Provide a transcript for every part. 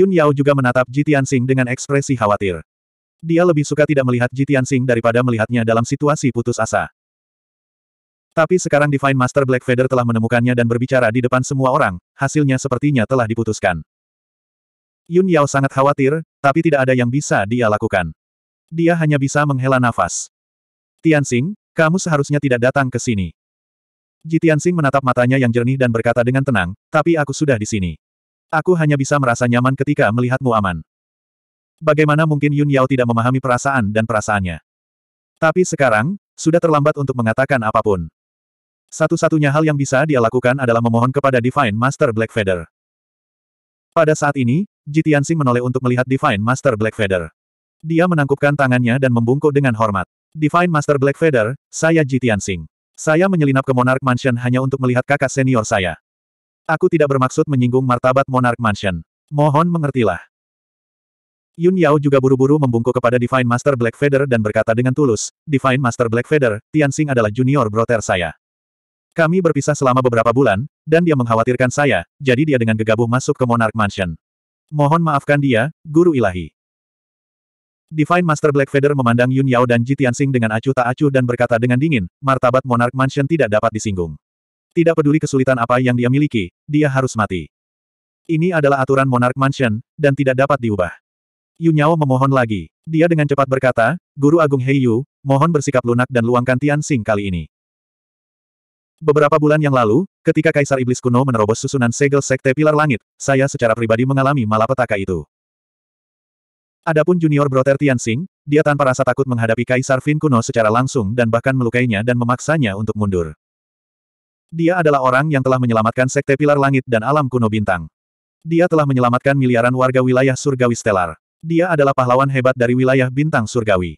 Yun Yao juga menatap Jitian Sing dengan ekspresi khawatir. Dia lebih suka tidak melihat Jitian Sing daripada melihatnya dalam situasi putus asa. Tapi sekarang Divine Master Black Feather telah menemukannya dan berbicara di depan semua orang, hasilnya sepertinya telah diputuskan. Yun Yao sangat khawatir, tapi tidak ada yang bisa dia lakukan. Dia hanya bisa menghela nafas. Tianxing, kamu seharusnya tidak datang ke sini. Ji Tianxing menatap matanya yang jernih dan berkata dengan tenang, tapi aku sudah di sini. Aku hanya bisa merasa nyaman ketika melihatmu aman. Bagaimana mungkin Yun Yao tidak memahami perasaan dan perasaannya? Tapi sekarang, sudah terlambat untuk mengatakan apa pun. Satu-satunya hal yang bisa dia lakukan adalah memohon kepada Divine Master Black Feather. Pada saat ini, Ji Tianxing menoleh untuk melihat Divine Master Black Feather. Dia menangkupkan tangannya dan membungkuk dengan hormat. Divine Master Black Feather, saya Ji Tianxing. Saya menyelinap ke Monarch Mansion hanya untuk melihat kakak senior saya. Aku tidak bermaksud menyinggung martabat Monarch Mansion. Mohon mengertilah. Yun Yao juga buru-buru membungkuk kepada Divine Master Black Feather dan berkata dengan tulus, Divine Master Black Feather, Tianxing adalah junior brother saya. Kami berpisah selama beberapa bulan, dan dia mengkhawatirkan saya, jadi dia dengan gegabah masuk ke Monarch Mansion. Mohon maafkan dia, Guru Ilahi. Divine Master Black Feather memandang Yun Yao dan Ji Tianxing dengan acuh tak acuh dan berkata dengan dingin, martabat Monarch Mansion tidak dapat disinggung. Tidak peduli kesulitan apa yang dia miliki, dia harus mati. Ini adalah aturan Monarch Mansion, dan tidak dapat diubah. Yun Yao memohon lagi. Dia dengan cepat berkata, Guru Agung Hei Yu, mohon bersikap lunak dan luangkan Tianxing kali ini. Beberapa bulan yang lalu, ketika Kaisar Iblis kuno menerobos susunan segel Sekte Pilar Langit, saya secara pribadi mengalami malapetaka itu. Adapun junior Brother Tianxing, dia tanpa rasa takut menghadapi Kaisar Fin kuno secara langsung dan bahkan melukainya dan memaksanya untuk mundur. Dia adalah orang yang telah menyelamatkan Sekte Pilar Langit dan Alam Kuno Bintang. Dia telah menyelamatkan miliaran warga wilayah Surgawi Stellar. Dia adalah pahlawan hebat dari wilayah Bintang Surgawi.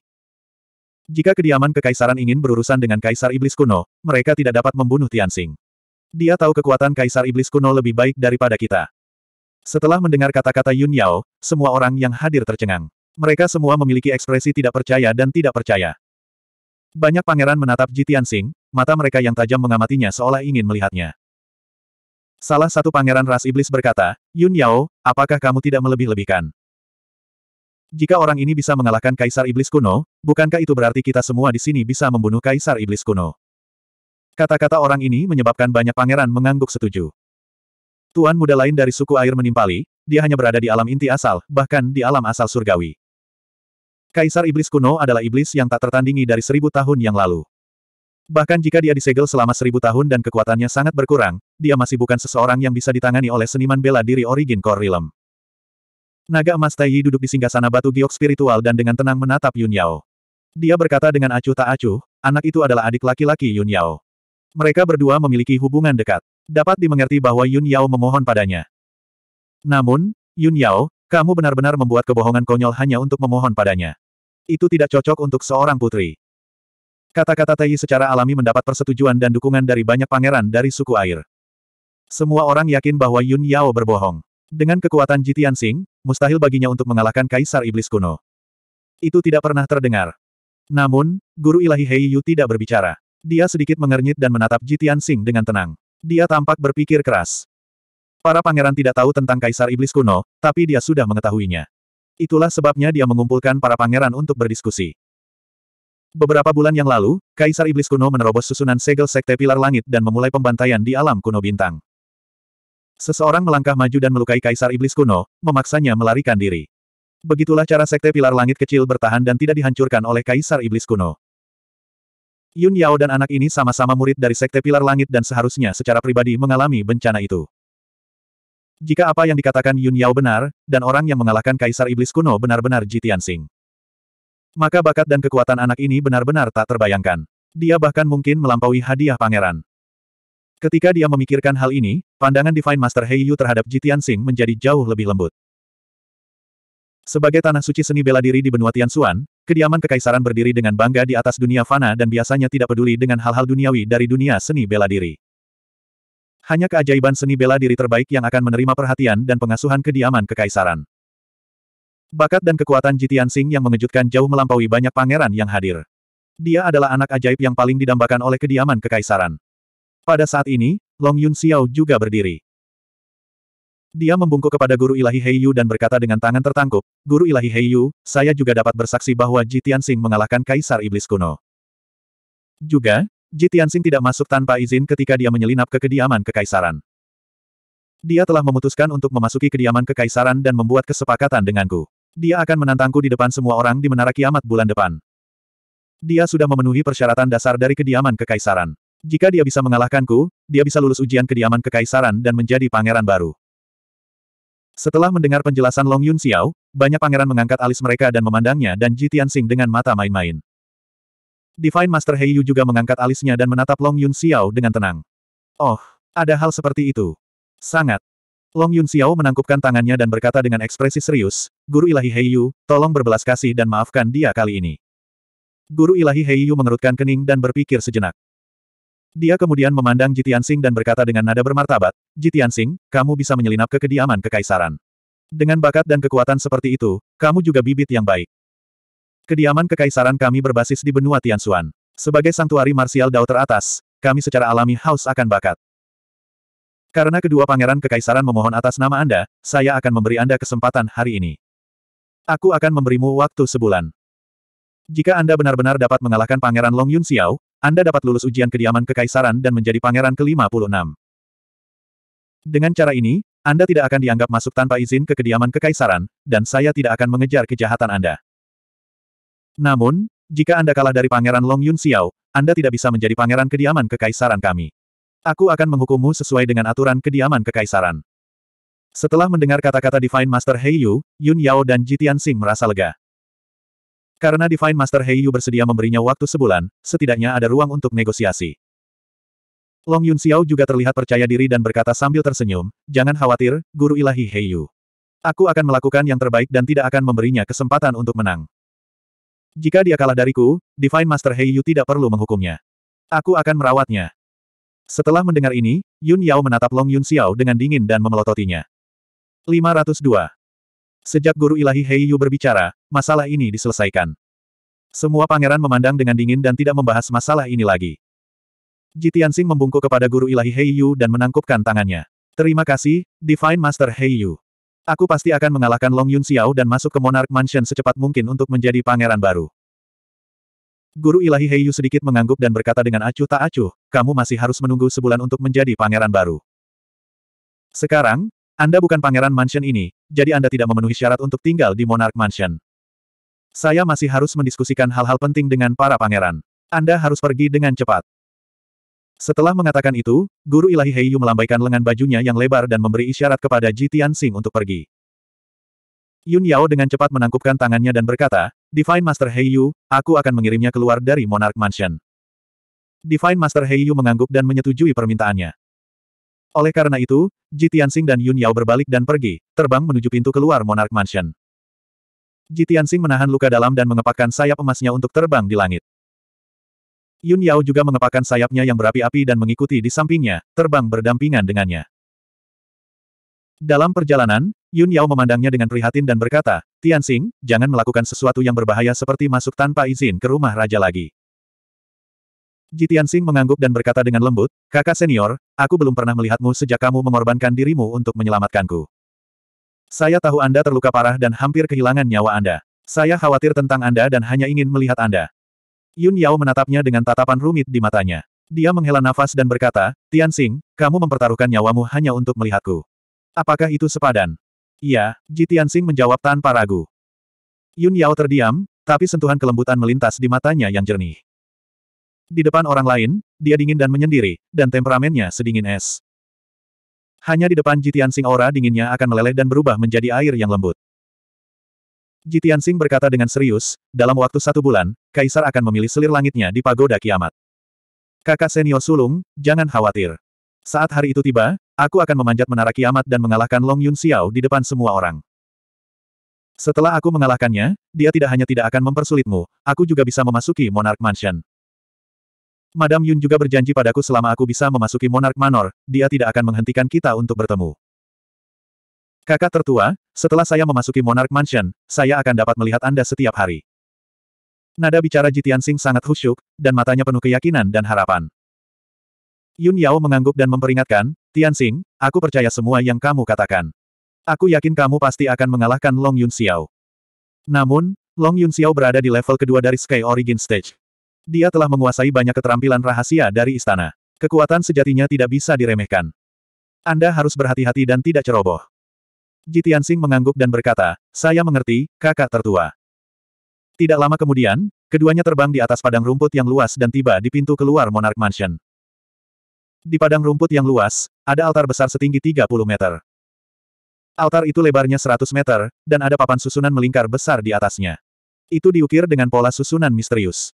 Jika kediaman kekaisaran ingin berurusan dengan Kaisar Iblis kuno, mereka tidak dapat membunuh Tianxing. Dia tahu kekuatan Kaisar Iblis kuno lebih baik daripada kita. Setelah mendengar kata-kata Yun Yao, semua orang yang hadir tercengang. Mereka semua memiliki ekspresi tidak percaya dan tidak percaya. Banyak pangeran menatap Ji Tianxing, mata mereka yang tajam mengamatinya seolah ingin melihatnya. Salah satu pangeran ras iblis berkata, Yun Yao, apakah kamu tidak melebih-lebihkan? Jika orang ini bisa mengalahkan Kaisar Iblis kuno, bukankah itu berarti kita semua di sini bisa membunuh Kaisar Iblis kuno? Kata-kata orang ini menyebabkan banyak pangeran mengangguk setuju. Tuan muda lain dari suku air menimpali, dia hanya berada di alam inti asal, bahkan di alam asal surgawi. Kaisar Iblis kuno adalah iblis yang tak tertandingi dari seribu tahun yang lalu. Bahkan jika dia disegel selama seribu tahun dan kekuatannya sangat berkurang, dia masih bukan seseorang yang bisa ditangani oleh seniman bela diri origin Core Realm. Naga emas Taiyi duduk di singgasana batu giok spiritual dan dengan tenang menatap Yun Yao. Dia berkata dengan acuh tak acuh, anak itu adalah adik laki-laki Yun Yao. Mereka berdua memiliki hubungan dekat. Dapat dimengerti bahwa Yun Yao memohon padanya. Namun, Yun Yao, kamu benar-benar membuat kebohongan konyol hanya untuk memohon padanya. Itu tidak cocok untuk seorang putri. Kata-kata Tei secara alami mendapat persetujuan dan dukungan dari banyak pangeran dari suku air. Semua orang yakin bahwa Yun Yao berbohong. Dengan kekuatan Jitian Sing, mustahil baginya untuk mengalahkan Kaisar Iblis kuno. Itu tidak pernah terdengar. Namun, Guru Ilahi Hei Yu tidak berbicara. Dia sedikit mengernyit dan menatap Jitian Sing dengan tenang. Dia tampak berpikir keras. Para pangeran tidak tahu tentang Kaisar Iblis kuno, tapi dia sudah mengetahuinya. Itulah sebabnya dia mengumpulkan para pangeran untuk berdiskusi. Beberapa bulan yang lalu, Kaisar Iblis kuno menerobos susunan segel Sekte Pilar Langit dan memulai pembantaian di alam kuno bintang. Seseorang melangkah maju dan melukai Kaisar Iblis kuno, memaksanya melarikan diri. Begitulah cara Sekte Pilar Langit kecil bertahan dan tidak dihancurkan oleh Kaisar Iblis kuno. Yun Yao dan anak ini sama-sama murid dari Sekte Pilar Langit dan seharusnya secara pribadi mengalami bencana itu. Jika apa yang dikatakan Yun Yao benar, dan orang yang mengalahkan Kaisar Iblis kuno benar-benar Ji Tianxing. Maka bakat dan kekuatan anak ini benar-benar tak terbayangkan. Dia bahkan mungkin melampaui hadiah pangeran. Ketika dia memikirkan hal ini, pandangan Divine Master Hei Yu terhadap Ji Tianxing menjadi jauh lebih lembut. Sebagai tanah suci seni bela diri di benua Tianxuan, Kediaman kekaisaran berdiri dengan bangga di atas dunia fana dan biasanya tidak peduli dengan hal-hal duniawi dari dunia seni bela diri. Hanya keajaiban seni bela diri terbaik yang akan menerima perhatian dan pengasuhan kediaman kekaisaran. Bakat dan kekuatan Jitian Sing yang mengejutkan jauh melampaui banyak pangeran yang hadir. Dia adalah anak ajaib yang paling didambakan oleh kediaman kekaisaran. Pada saat ini, Long Yun Xiao juga berdiri. Dia membungkuk kepada guru ilahi Heiyu dan berkata dengan tangan tertangkup, Guru ilahi Heiyu, saya juga dapat bersaksi bahwa Ji Tianxing mengalahkan Kaisar Iblis kuno. Juga, Ji Tianxing tidak masuk tanpa izin ketika dia menyelinap ke kediaman kekaisaran. Dia telah memutuskan untuk memasuki kediaman kekaisaran dan membuat kesepakatan denganku. Dia akan menantangku di depan semua orang di Menara Kiamat bulan depan. Dia sudah memenuhi persyaratan dasar dari kediaman kekaisaran. Jika dia bisa mengalahkanku, dia bisa lulus ujian kediaman kekaisaran dan menjadi pangeran baru. Setelah mendengar penjelasan Long Yun Xiao, banyak pangeran mengangkat alis mereka dan memandangnya dan Ji Tianxing dengan mata main-main. Divine Master Hei Yu juga mengangkat alisnya dan menatap Long Yun Xiao dengan tenang. Oh, ada hal seperti itu. Sangat. Long Yun Xiao menangkupkan tangannya dan berkata dengan ekspresi serius, Guru Ilahi Hei Yu, tolong berbelas kasih dan maafkan dia kali ini. Guru Ilahi Hei Yu mengerutkan kening dan berpikir sejenak. Dia kemudian memandang Jitiansing dan berkata dengan nada bermartabat, Jitiansing, kamu bisa menyelinap ke kediaman kekaisaran. Dengan bakat dan kekuatan seperti itu, kamu juga bibit yang baik. Kediaman kekaisaran kami berbasis di benua Tianxuan. Sebagai santuari marsial dao teratas, kami secara alami haus akan bakat. Karena kedua pangeran kekaisaran memohon atas nama Anda, saya akan memberi Anda kesempatan hari ini. Aku akan memberimu waktu sebulan. Jika Anda benar-benar dapat mengalahkan Pangeran Long Yun Xiao, anda dapat lulus ujian kediaman kekaisaran dan menjadi pangeran ke-56. Dengan cara ini, Anda tidak akan dianggap masuk tanpa izin ke kediaman kekaisaran, dan saya tidak akan mengejar kejahatan Anda. Namun, jika Anda kalah dari Pangeran Long Yun Xiao, Anda tidak bisa menjadi pangeran kediaman kekaisaran kami. Aku akan menghukummu sesuai dengan aturan kediaman kekaisaran. Setelah mendengar kata-kata Divine Master Hei Yu, Yun Yao dan Jitian Sing merasa lega. Karena Divine Master Hei Yu bersedia memberinya waktu sebulan, setidaknya ada ruang untuk negosiasi. Long Yun Xiao juga terlihat percaya diri dan berkata sambil tersenyum, jangan khawatir, Guru Ilahi Hei Yu. Aku akan melakukan yang terbaik dan tidak akan memberinya kesempatan untuk menang. Jika dia kalah dariku, Divine Master Hei Yu tidak perlu menghukumnya. Aku akan merawatnya. Setelah mendengar ini, Yun Yao menatap Long Yun Xiao dengan dingin dan memelototinya. 502. Sejak Guru Ilahi Hei Yu berbicara, masalah ini diselesaikan. Semua pangeran memandang dengan dingin dan tidak membahas masalah ini lagi. Jitiansing membungkuk kepada Guru Ilahi Hei Yu dan menangkupkan tangannya. Terima kasih, Divine Master Hei Yu. Aku pasti akan mengalahkan Long Yun Xiao dan masuk ke Monarch Mansion secepat mungkin untuk menjadi pangeran baru. Guru Ilahi Hei Yu sedikit mengangguk dan berkata dengan acuh tak acuh, kamu masih harus menunggu sebulan untuk menjadi pangeran baru. Sekarang, anda bukan pangeran mansion ini, jadi Anda tidak memenuhi syarat untuk tinggal di Monarch Mansion. Saya masih harus mendiskusikan hal-hal penting dengan para pangeran. Anda harus pergi dengan cepat. Setelah mengatakan itu, Guru Ilahi Heiyu melambaikan lengan bajunya yang lebar dan memberi isyarat kepada Ji Tianxing untuk pergi. Yun Yao dengan cepat menangkupkan tangannya dan berkata, Divine Master Heiyu, aku akan mengirimnya keluar dari Monarch Mansion. Divine Master Heiyu mengangguk dan menyetujui permintaannya. Oleh karena itu, Ji Tianxing dan Yun Yao berbalik dan pergi, terbang menuju pintu keluar Monarch Mansion. Ji Tianxing menahan luka dalam dan mengepakkan sayap emasnya untuk terbang di langit. Yun Yao juga mengepakkan sayapnya yang berapi-api dan mengikuti di sampingnya, terbang berdampingan dengannya. Dalam perjalanan, Yun Yao memandangnya dengan prihatin dan berkata, Tianxing, jangan melakukan sesuatu yang berbahaya seperti masuk tanpa izin ke rumah raja lagi. Jitian Sing mengangguk dan berkata dengan lembut, kakak senior, aku belum pernah melihatmu sejak kamu mengorbankan dirimu untuk menyelamatkanku. Saya tahu Anda terluka parah dan hampir kehilangan nyawa Anda. Saya khawatir tentang Anda dan hanya ingin melihat Anda. Yun Yao menatapnya dengan tatapan rumit di matanya. Dia menghela nafas dan berkata, Tian Sing, kamu mempertaruhkan nyawamu hanya untuk melihatku. Apakah itu sepadan? Iya, Ji Tianxing menjawab tanpa ragu. Yun Yao terdiam, tapi sentuhan kelembutan melintas di matanya yang jernih. Di depan orang lain, dia dingin dan menyendiri, dan temperamennya sedingin es. Hanya di depan Jitian Sing aura dinginnya akan meleleh dan berubah menjadi air yang lembut. Jitian Sing berkata dengan serius, dalam waktu satu bulan, Kaisar akan memilih selir langitnya di pagoda kiamat. Kakak senior sulung, jangan khawatir. Saat hari itu tiba, aku akan memanjat menara kiamat dan mengalahkan Long Yun Xiao di depan semua orang. Setelah aku mengalahkannya, dia tidak hanya tidak akan mempersulitmu, aku juga bisa memasuki Monarch Mansion. Madam Yun juga berjanji padaku selama aku bisa memasuki Monarch Manor, dia tidak akan menghentikan kita untuk bertemu. Kakak tertua, setelah saya memasuki Monarch Mansion, saya akan dapat melihat Anda setiap hari. Nada bicara Jitian Sing sangat khusyuk, dan matanya penuh keyakinan dan harapan. Yun Yao mengangguk dan memperingatkan, Tian Sing, aku percaya semua yang kamu katakan. Aku yakin kamu pasti akan mengalahkan Long Yun Xiao. Namun, Long Yun Xiao berada di level kedua dari Sky Origin Stage. Dia telah menguasai banyak keterampilan rahasia dari istana. Kekuatan sejatinya tidak bisa diremehkan. Anda harus berhati-hati dan tidak ceroboh. Jitiansing mengangguk dan berkata, saya mengerti, kakak tertua. Tidak lama kemudian, keduanya terbang di atas padang rumput yang luas dan tiba di pintu keluar Monarch Mansion. Di padang rumput yang luas, ada altar besar setinggi 30 meter. Altar itu lebarnya 100 meter, dan ada papan susunan melingkar besar di atasnya. Itu diukir dengan pola susunan misterius.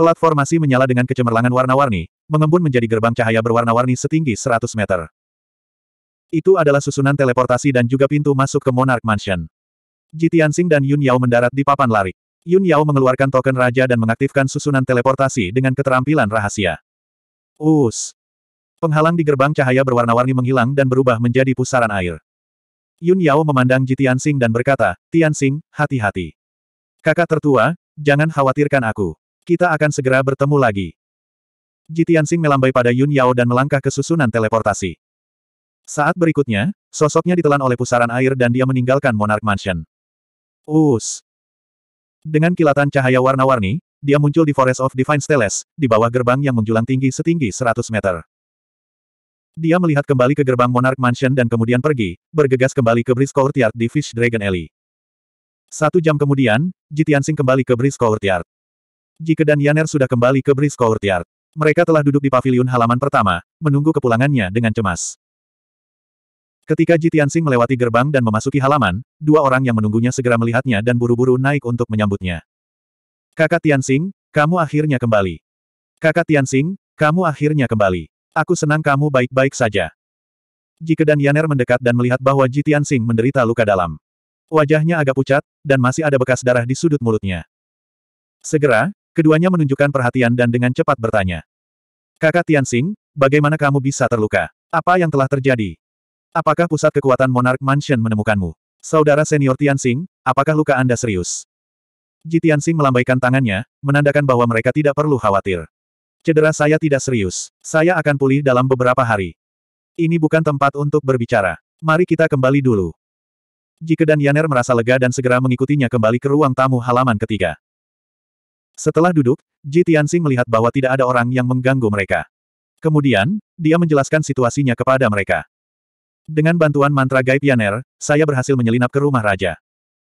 Platform masih menyala dengan kecemerlangan warna-warni, mengembun menjadi gerbang cahaya berwarna-warni setinggi 100 meter. Itu adalah susunan teleportasi dan juga pintu masuk ke Monarch Mansion. Jitiansing dan Yun Yao mendarat di papan lari. Yun Yao mengeluarkan token raja dan mengaktifkan susunan teleportasi dengan keterampilan rahasia. Us. Penghalang di gerbang cahaya berwarna-warni menghilang dan berubah menjadi pusaran air. Yun Yao memandang Ji Tianxing dan berkata, Tianxing, hati-hati. Kakak tertua, jangan khawatirkan aku. Kita akan segera bertemu lagi. Ji Tianxing melambai pada Yun Yao dan melangkah ke susunan teleportasi. Saat berikutnya, sosoknya ditelan oleh pusaran air dan dia meninggalkan Monarch Mansion. Us. Dengan kilatan cahaya warna-warni, dia muncul di Forest of Divine Steles, di bawah gerbang yang menjulang tinggi setinggi 100 meter. Dia melihat kembali ke gerbang Monarch Mansion dan kemudian pergi, bergegas kembali ke Breeze Courtyard di Fish Dragon Alley. Satu jam kemudian, Jitiansing kembali ke Breeze Courtyard. Jike dan Yaner sudah kembali ke Breeze Courtyard. Mereka telah duduk di pavilion halaman pertama, menunggu kepulangannya dengan cemas. Ketika Jitiansing melewati gerbang dan memasuki halaman, dua orang yang menunggunya segera melihatnya dan buru-buru naik untuk menyambutnya. Kakak Tianxing, kamu akhirnya kembali. Kakak Tianxing, kamu akhirnya kembali. Aku senang kamu baik-baik saja. Jike dan Yaner mendekat dan melihat bahwa Jitian Sing menderita luka dalam. Wajahnya agak pucat, dan masih ada bekas darah di sudut mulutnya. Segera, keduanya menunjukkan perhatian dan dengan cepat bertanya. Kakak Tianxing, bagaimana kamu bisa terluka? Apa yang telah terjadi? Apakah pusat kekuatan Monarch Mansion menemukanmu? Saudara senior Tianxing, apakah luka Anda serius? Jitiansing melambaikan tangannya, menandakan bahwa mereka tidak perlu khawatir. Cedera saya tidak serius. Saya akan pulih dalam beberapa hari. Ini bukan tempat untuk berbicara. Mari kita kembali dulu. Jike dan Yaner merasa lega dan segera mengikutinya kembali ke ruang tamu halaman ketiga. Setelah duduk, Ji Tianxing melihat bahwa tidak ada orang yang mengganggu mereka. Kemudian, dia menjelaskan situasinya kepada mereka. Dengan bantuan mantra gaib Yaner, saya berhasil menyelinap ke rumah raja.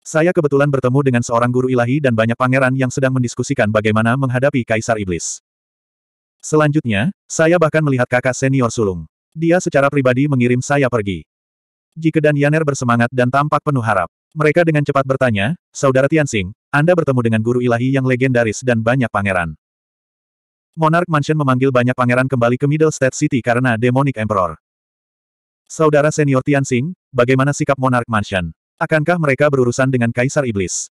Saya kebetulan bertemu dengan seorang guru ilahi dan banyak pangeran yang sedang mendiskusikan bagaimana menghadapi Kaisar Iblis. Selanjutnya, saya bahkan melihat kakak senior sulung. Dia secara pribadi mengirim saya pergi. Jike dan Yaner bersemangat dan tampak penuh harap. Mereka dengan cepat bertanya, Saudara Tianxing, Anda bertemu dengan guru ilahi yang legendaris dan banyak pangeran. Monarch Mansion memanggil banyak pangeran kembali ke Middle State City karena Demonic Emperor. Saudara senior Tianxing, bagaimana sikap Monarch Mansion? Akankah mereka berurusan dengan Kaisar Iblis?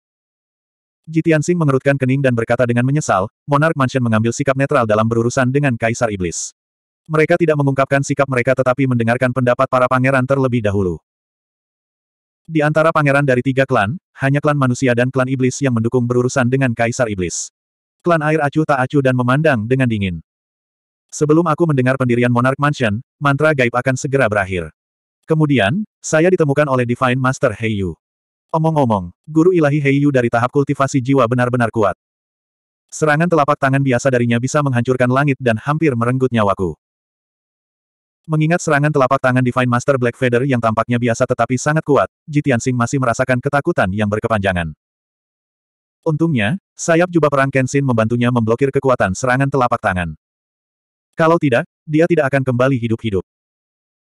Jitiansing mengerutkan kening dan berkata dengan menyesal, Monarch Mansion mengambil sikap netral dalam berurusan dengan Kaisar Iblis. Mereka tidak mengungkapkan sikap mereka tetapi mendengarkan pendapat para pangeran terlebih dahulu. Di antara pangeran dari tiga klan, hanya klan manusia dan klan iblis yang mendukung berurusan dengan Kaisar Iblis. Klan air acuh tak acuh dan memandang dengan dingin. Sebelum aku mendengar pendirian Monarch Mansion, mantra gaib akan segera berakhir. Kemudian, saya ditemukan oleh Divine Master Heiyu. Omong-omong, guru ilahi Heiyu dari tahap kultivasi jiwa benar-benar kuat. Serangan telapak tangan biasa darinya bisa menghancurkan langit dan hampir merenggut nyawaku. Mengingat serangan telapak tangan Divine Master Black Feather yang tampaknya biasa tetapi sangat kuat, Jitiansing masih merasakan ketakutan yang berkepanjangan. Untungnya, sayap jubah perang Kenshin membantunya memblokir kekuatan serangan telapak tangan. Kalau tidak, dia tidak akan kembali hidup-hidup.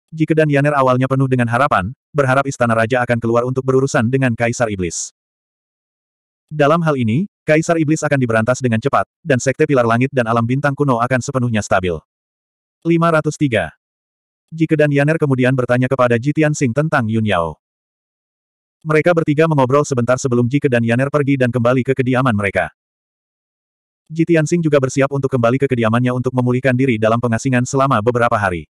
Jika dan Yaner awalnya penuh dengan harapan, berharap Istana Raja akan keluar untuk berurusan dengan Kaisar Iblis. Dalam hal ini, Kaisar Iblis akan diberantas dengan cepat, dan Sekte Pilar Langit dan Alam Bintang Kuno akan sepenuhnya stabil. 503. Jika dan Yaner kemudian bertanya kepada Jitian Sing tentang Yun Yao. Mereka bertiga mengobrol sebentar sebelum Jike dan Yaner pergi dan kembali ke kediaman mereka. Jitian Sing juga bersiap untuk kembali ke kediamannya untuk memulihkan diri dalam pengasingan selama beberapa hari.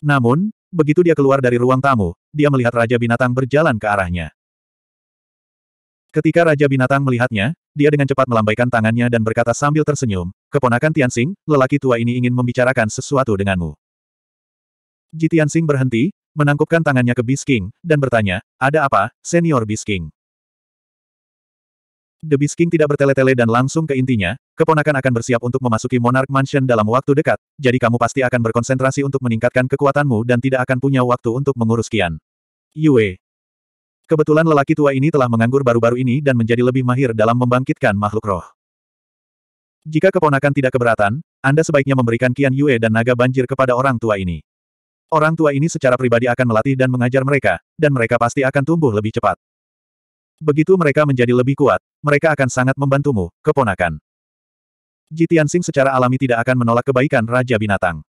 Namun, begitu dia keluar dari ruang tamu, dia melihat Raja Binatang berjalan ke arahnya. Ketika Raja Binatang melihatnya, dia dengan cepat melambaikan tangannya dan berkata sambil tersenyum, Keponakan Tianxing, lelaki tua ini ingin membicarakan sesuatu denganmu. Jitian Sing berhenti, menangkupkan tangannya ke Beast King, dan bertanya, ada apa, Senior Beast King? The Beast King tidak bertele-tele dan langsung ke intinya, keponakan akan bersiap untuk memasuki Monarch Mansion dalam waktu dekat, jadi kamu pasti akan berkonsentrasi untuk meningkatkan kekuatanmu dan tidak akan punya waktu untuk mengurus Kian. Yue. Kebetulan lelaki tua ini telah menganggur baru-baru ini dan menjadi lebih mahir dalam membangkitkan makhluk roh. Jika keponakan tidak keberatan, Anda sebaiknya memberikan Kian Yue dan naga banjir kepada orang tua ini. Orang tua ini secara pribadi akan melatih dan mengajar mereka, dan mereka pasti akan tumbuh lebih cepat. Begitu mereka menjadi lebih kuat, mereka akan sangat membantumu, keponakan. Jitiansing secara alami tidak akan menolak kebaikan Raja Binatang.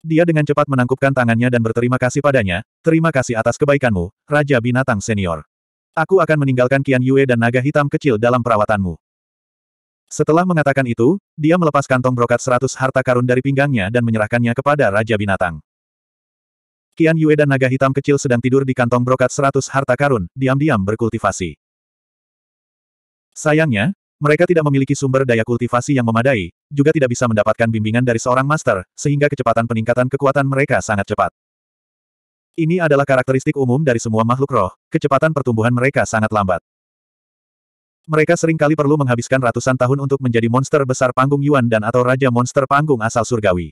Dia dengan cepat menangkupkan tangannya dan berterima kasih padanya, terima kasih atas kebaikanmu, Raja Binatang Senior. Aku akan meninggalkan Kian Yue dan naga hitam kecil dalam perawatanmu. Setelah mengatakan itu, dia melepas kantong brokat seratus harta karun dari pinggangnya dan menyerahkannya kepada Raja Binatang. Kian Yue dan naga hitam kecil sedang tidur di kantong brokat seratus harta karun, diam-diam berkultivasi. Sayangnya, mereka tidak memiliki sumber daya kultivasi yang memadai, juga tidak bisa mendapatkan bimbingan dari seorang master, sehingga kecepatan peningkatan kekuatan mereka sangat cepat. Ini adalah karakteristik umum dari semua makhluk roh, kecepatan pertumbuhan mereka sangat lambat. Mereka sering kali perlu menghabiskan ratusan tahun untuk menjadi monster besar panggung Yuan dan atau Raja Monster Panggung asal surgawi.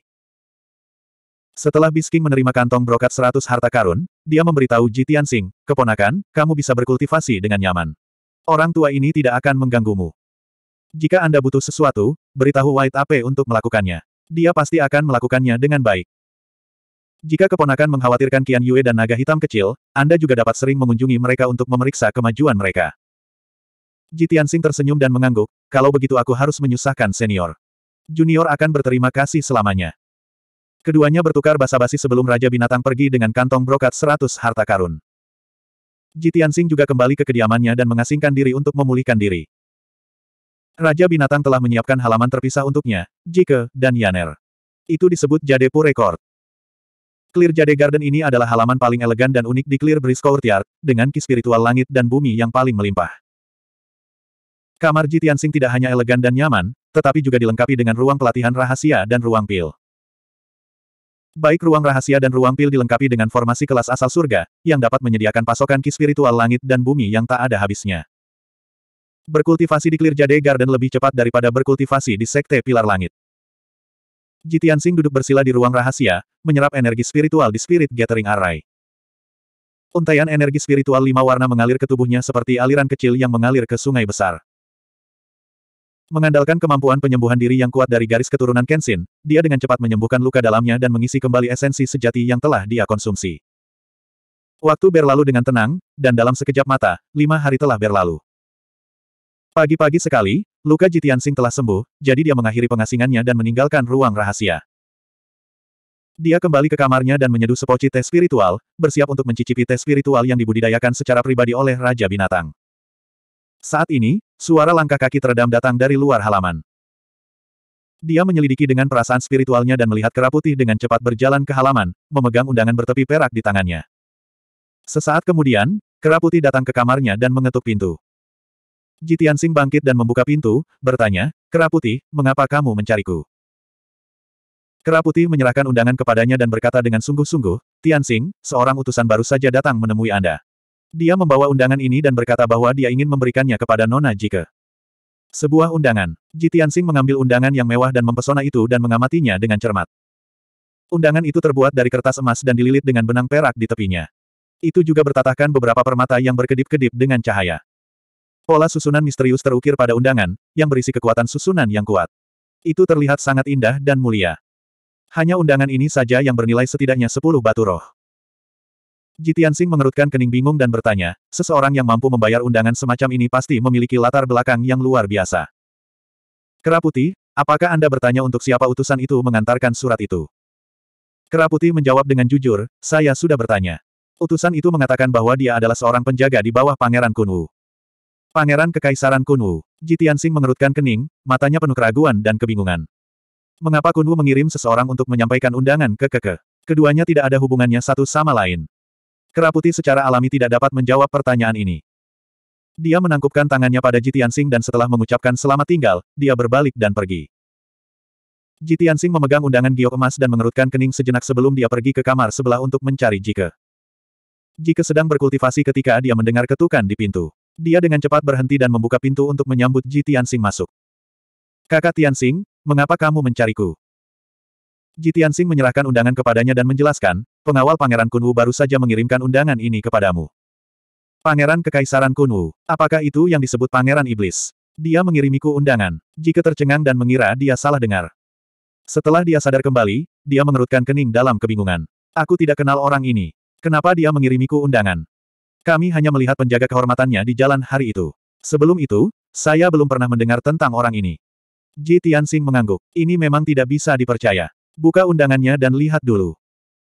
Setelah Bisking menerima kantong brokat seratus harta karun, dia memberitahu Ji Tianxing, keponakan, kamu bisa berkultivasi dengan nyaman. Orang tua ini tidak akan mengganggumu. Jika Anda butuh sesuatu, beritahu White Ape untuk melakukannya. Dia pasti akan melakukannya dengan baik. Jika keponakan mengkhawatirkan Qian Yue dan naga hitam kecil, Anda juga dapat sering mengunjungi mereka untuk memeriksa kemajuan mereka. Ji Tianxing tersenyum dan mengangguk, kalau begitu aku harus menyusahkan senior. Junior akan berterima kasih selamanya. Keduanya bertukar basa-basi sebelum Raja Binatang pergi dengan kantong brokat seratus harta karun. Jitiansing juga kembali ke kediamannya dan mengasingkan diri untuk memulihkan diri. Raja Binatang telah menyiapkan halaman terpisah untuknya, Jike, dan Yaner. Itu disebut Jadepu Record. Clear Jade Garden ini adalah halaman paling elegan dan unik di Clear Breeze Courtyard, dengan ki spiritual langit dan bumi yang paling melimpah. Kamar Jitiansing tidak hanya elegan dan nyaman, tetapi juga dilengkapi dengan ruang pelatihan rahasia dan ruang pil. Baik ruang rahasia dan ruang pil dilengkapi dengan formasi kelas asal surga, yang dapat menyediakan pasokan ki spiritual langit dan bumi yang tak ada habisnya. Berkultivasi di Clear Jade Garden lebih cepat daripada berkultivasi di Sekte Pilar Langit. Jitian Sing duduk bersila di ruang rahasia, menyerap energi spiritual di Spirit Gathering Array. Untaian energi spiritual lima warna mengalir ke tubuhnya seperti aliran kecil yang mengalir ke sungai besar. Mengandalkan kemampuan penyembuhan diri yang kuat dari garis keturunan Kenshin, dia dengan cepat menyembuhkan luka dalamnya dan mengisi kembali esensi sejati yang telah dia konsumsi. Waktu berlalu dengan tenang, dan dalam sekejap mata, lima hari telah berlalu. Pagi-pagi sekali, luka Jitiansing telah sembuh, jadi dia mengakhiri pengasingannya dan meninggalkan ruang rahasia. Dia kembali ke kamarnya dan menyeduh sepoci teh spiritual, bersiap untuk mencicipi teh spiritual yang dibudidayakan secara pribadi oleh Raja Binatang. Saat ini, suara langkah kaki teredam datang dari luar halaman. Dia menyelidiki dengan perasaan spiritualnya dan melihat kera putih dengan cepat berjalan ke halaman, memegang undangan bertepi perak di tangannya. Sesaat kemudian, kera putih datang ke kamarnya dan mengetuk pintu. Jitiansing bangkit dan membuka pintu, bertanya, kera putih, mengapa kamu mencariku? Kera putih menyerahkan undangan kepadanya dan berkata dengan sungguh-sungguh, Tianxing, seorang utusan baru saja datang menemui Anda. Dia membawa undangan ini dan berkata bahwa dia ingin memberikannya kepada Nona Jike. Sebuah undangan. Jitiansing mengambil undangan yang mewah dan mempesona itu dan mengamatinya dengan cermat. Undangan itu terbuat dari kertas emas dan dililit dengan benang perak di tepinya. Itu juga bertatahkan beberapa permata yang berkedip-kedip dengan cahaya. Pola susunan misterius terukir pada undangan, yang berisi kekuatan susunan yang kuat. Itu terlihat sangat indah dan mulia. Hanya undangan ini saja yang bernilai setidaknya sepuluh batu roh. Jitiansing mengerutkan kening bingung dan bertanya, seseorang yang mampu membayar undangan semacam ini pasti memiliki latar belakang yang luar biasa. Kera Putih, apakah Anda bertanya untuk siapa utusan itu mengantarkan surat itu? Kera Putih menjawab dengan jujur, saya sudah bertanya. Utusan itu mengatakan bahwa dia adalah seorang penjaga di bawah Pangeran Kunwu. Pangeran Kekaisaran Kunwu. Jitiansing mengerutkan kening, matanya penuh keraguan dan kebingungan. Mengapa Kunwu mengirim seseorang untuk menyampaikan undangan ke Keke? Keduanya tidak ada hubungannya satu sama lain. Kera putih secara alami tidak dapat menjawab pertanyaan ini. Dia menangkupkan tangannya pada Jitiansing dan setelah mengucapkan selamat tinggal, dia berbalik dan pergi. Ji Tianxing memegang undangan giok emas dan mengerutkan kening sejenak sebelum dia pergi ke kamar sebelah untuk mencari Jike. Jike sedang berkultivasi ketika dia mendengar ketukan di pintu. Dia dengan cepat berhenti dan membuka pintu untuk menyambut Ji Tianxing masuk. Kakak Tianxing, mengapa kamu mencariku? Ji Tianxing menyerahkan undangan kepadanya dan menjelaskan, pengawal Pangeran Kunwu baru saja mengirimkan undangan ini kepadamu. Pangeran Kekaisaran Kunwu, apakah itu yang disebut Pangeran Iblis? Dia mengirimiku undangan. Jika tercengang dan mengira dia salah dengar. Setelah dia sadar kembali, dia mengerutkan kening dalam kebingungan. Aku tidak kenal orang ini. Kenapa dia mengirimiku undangan? Kami hanya melihat penjaga kehormatannya di jalan hari itu. Sebelum itu, saya belum pernah mendengar tentang orang ini. Ji Tianxing mengangguk. Ini memang tidak bisa dipercaya. Buka undangannya dan lihat dulu.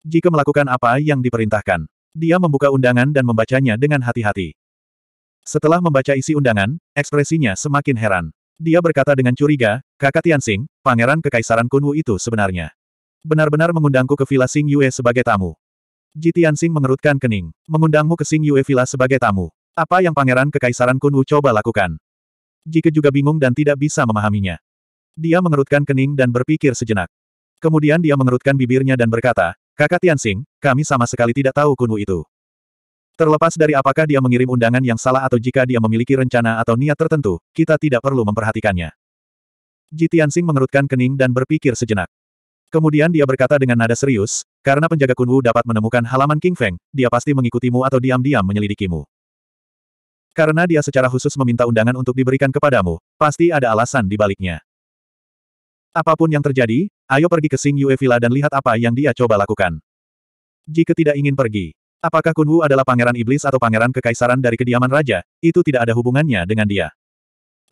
Jika melakukan apa yang diperintahkan. Dia membuka undangan dan membacanya dengan hati-hati. Setelah membaca isi undangan, ekspresinya semakin heran. Dia berkata dengan curiga, kakak Tianxing, pangeran kekaisaran Kunwu itu sebenarnya. Benar-benar mengundangku ke Villa Xing Yue sebagai tamu. Ji Tianxing mengerutkan kening. Mengundangmu ke Xing Yue Villa sebagai tamu. Apa yang pangeran kekaisaran Kunwu coba lakukan? Jika juga bingung dan tidak bisa memahaminya. Dia mengerutkan kening dan berpikir sejenak. Kemudian dia mengerutkan bibirnya dan berkata, Kakak Tianxing, kami sama sekali tidak tahu Kunwu itu. Terlepas dari apakah dia mengirim undangan yang salah atau jika dia memiliki rencana atau niat tertentu, kita tidak perlu memperhatikannya. Ji Tianxing mengerutkan kening dan berpikir sejenak. Kemudian dia berkata dengan nada serius, karena penjaga Kunwu dapat menemukan halaman King Feng, dia pasti mengikutimu atau diam-diam menyelidikimu. Karena dia secara khusus meminta undangan untuk diberikan kepadamu, pasti ada alasan di baliknya. Apa pun yang terjadi, ayo pergi ke Sing Yue Villa dan lihat apa yang dia coba lakukan. Jika tidak ingin pergi, apakah Kunwu adalah pangeran iblis atau pangeran kekaisaran dari kediaman raja, itu tidak ada hubungannya dengan dia.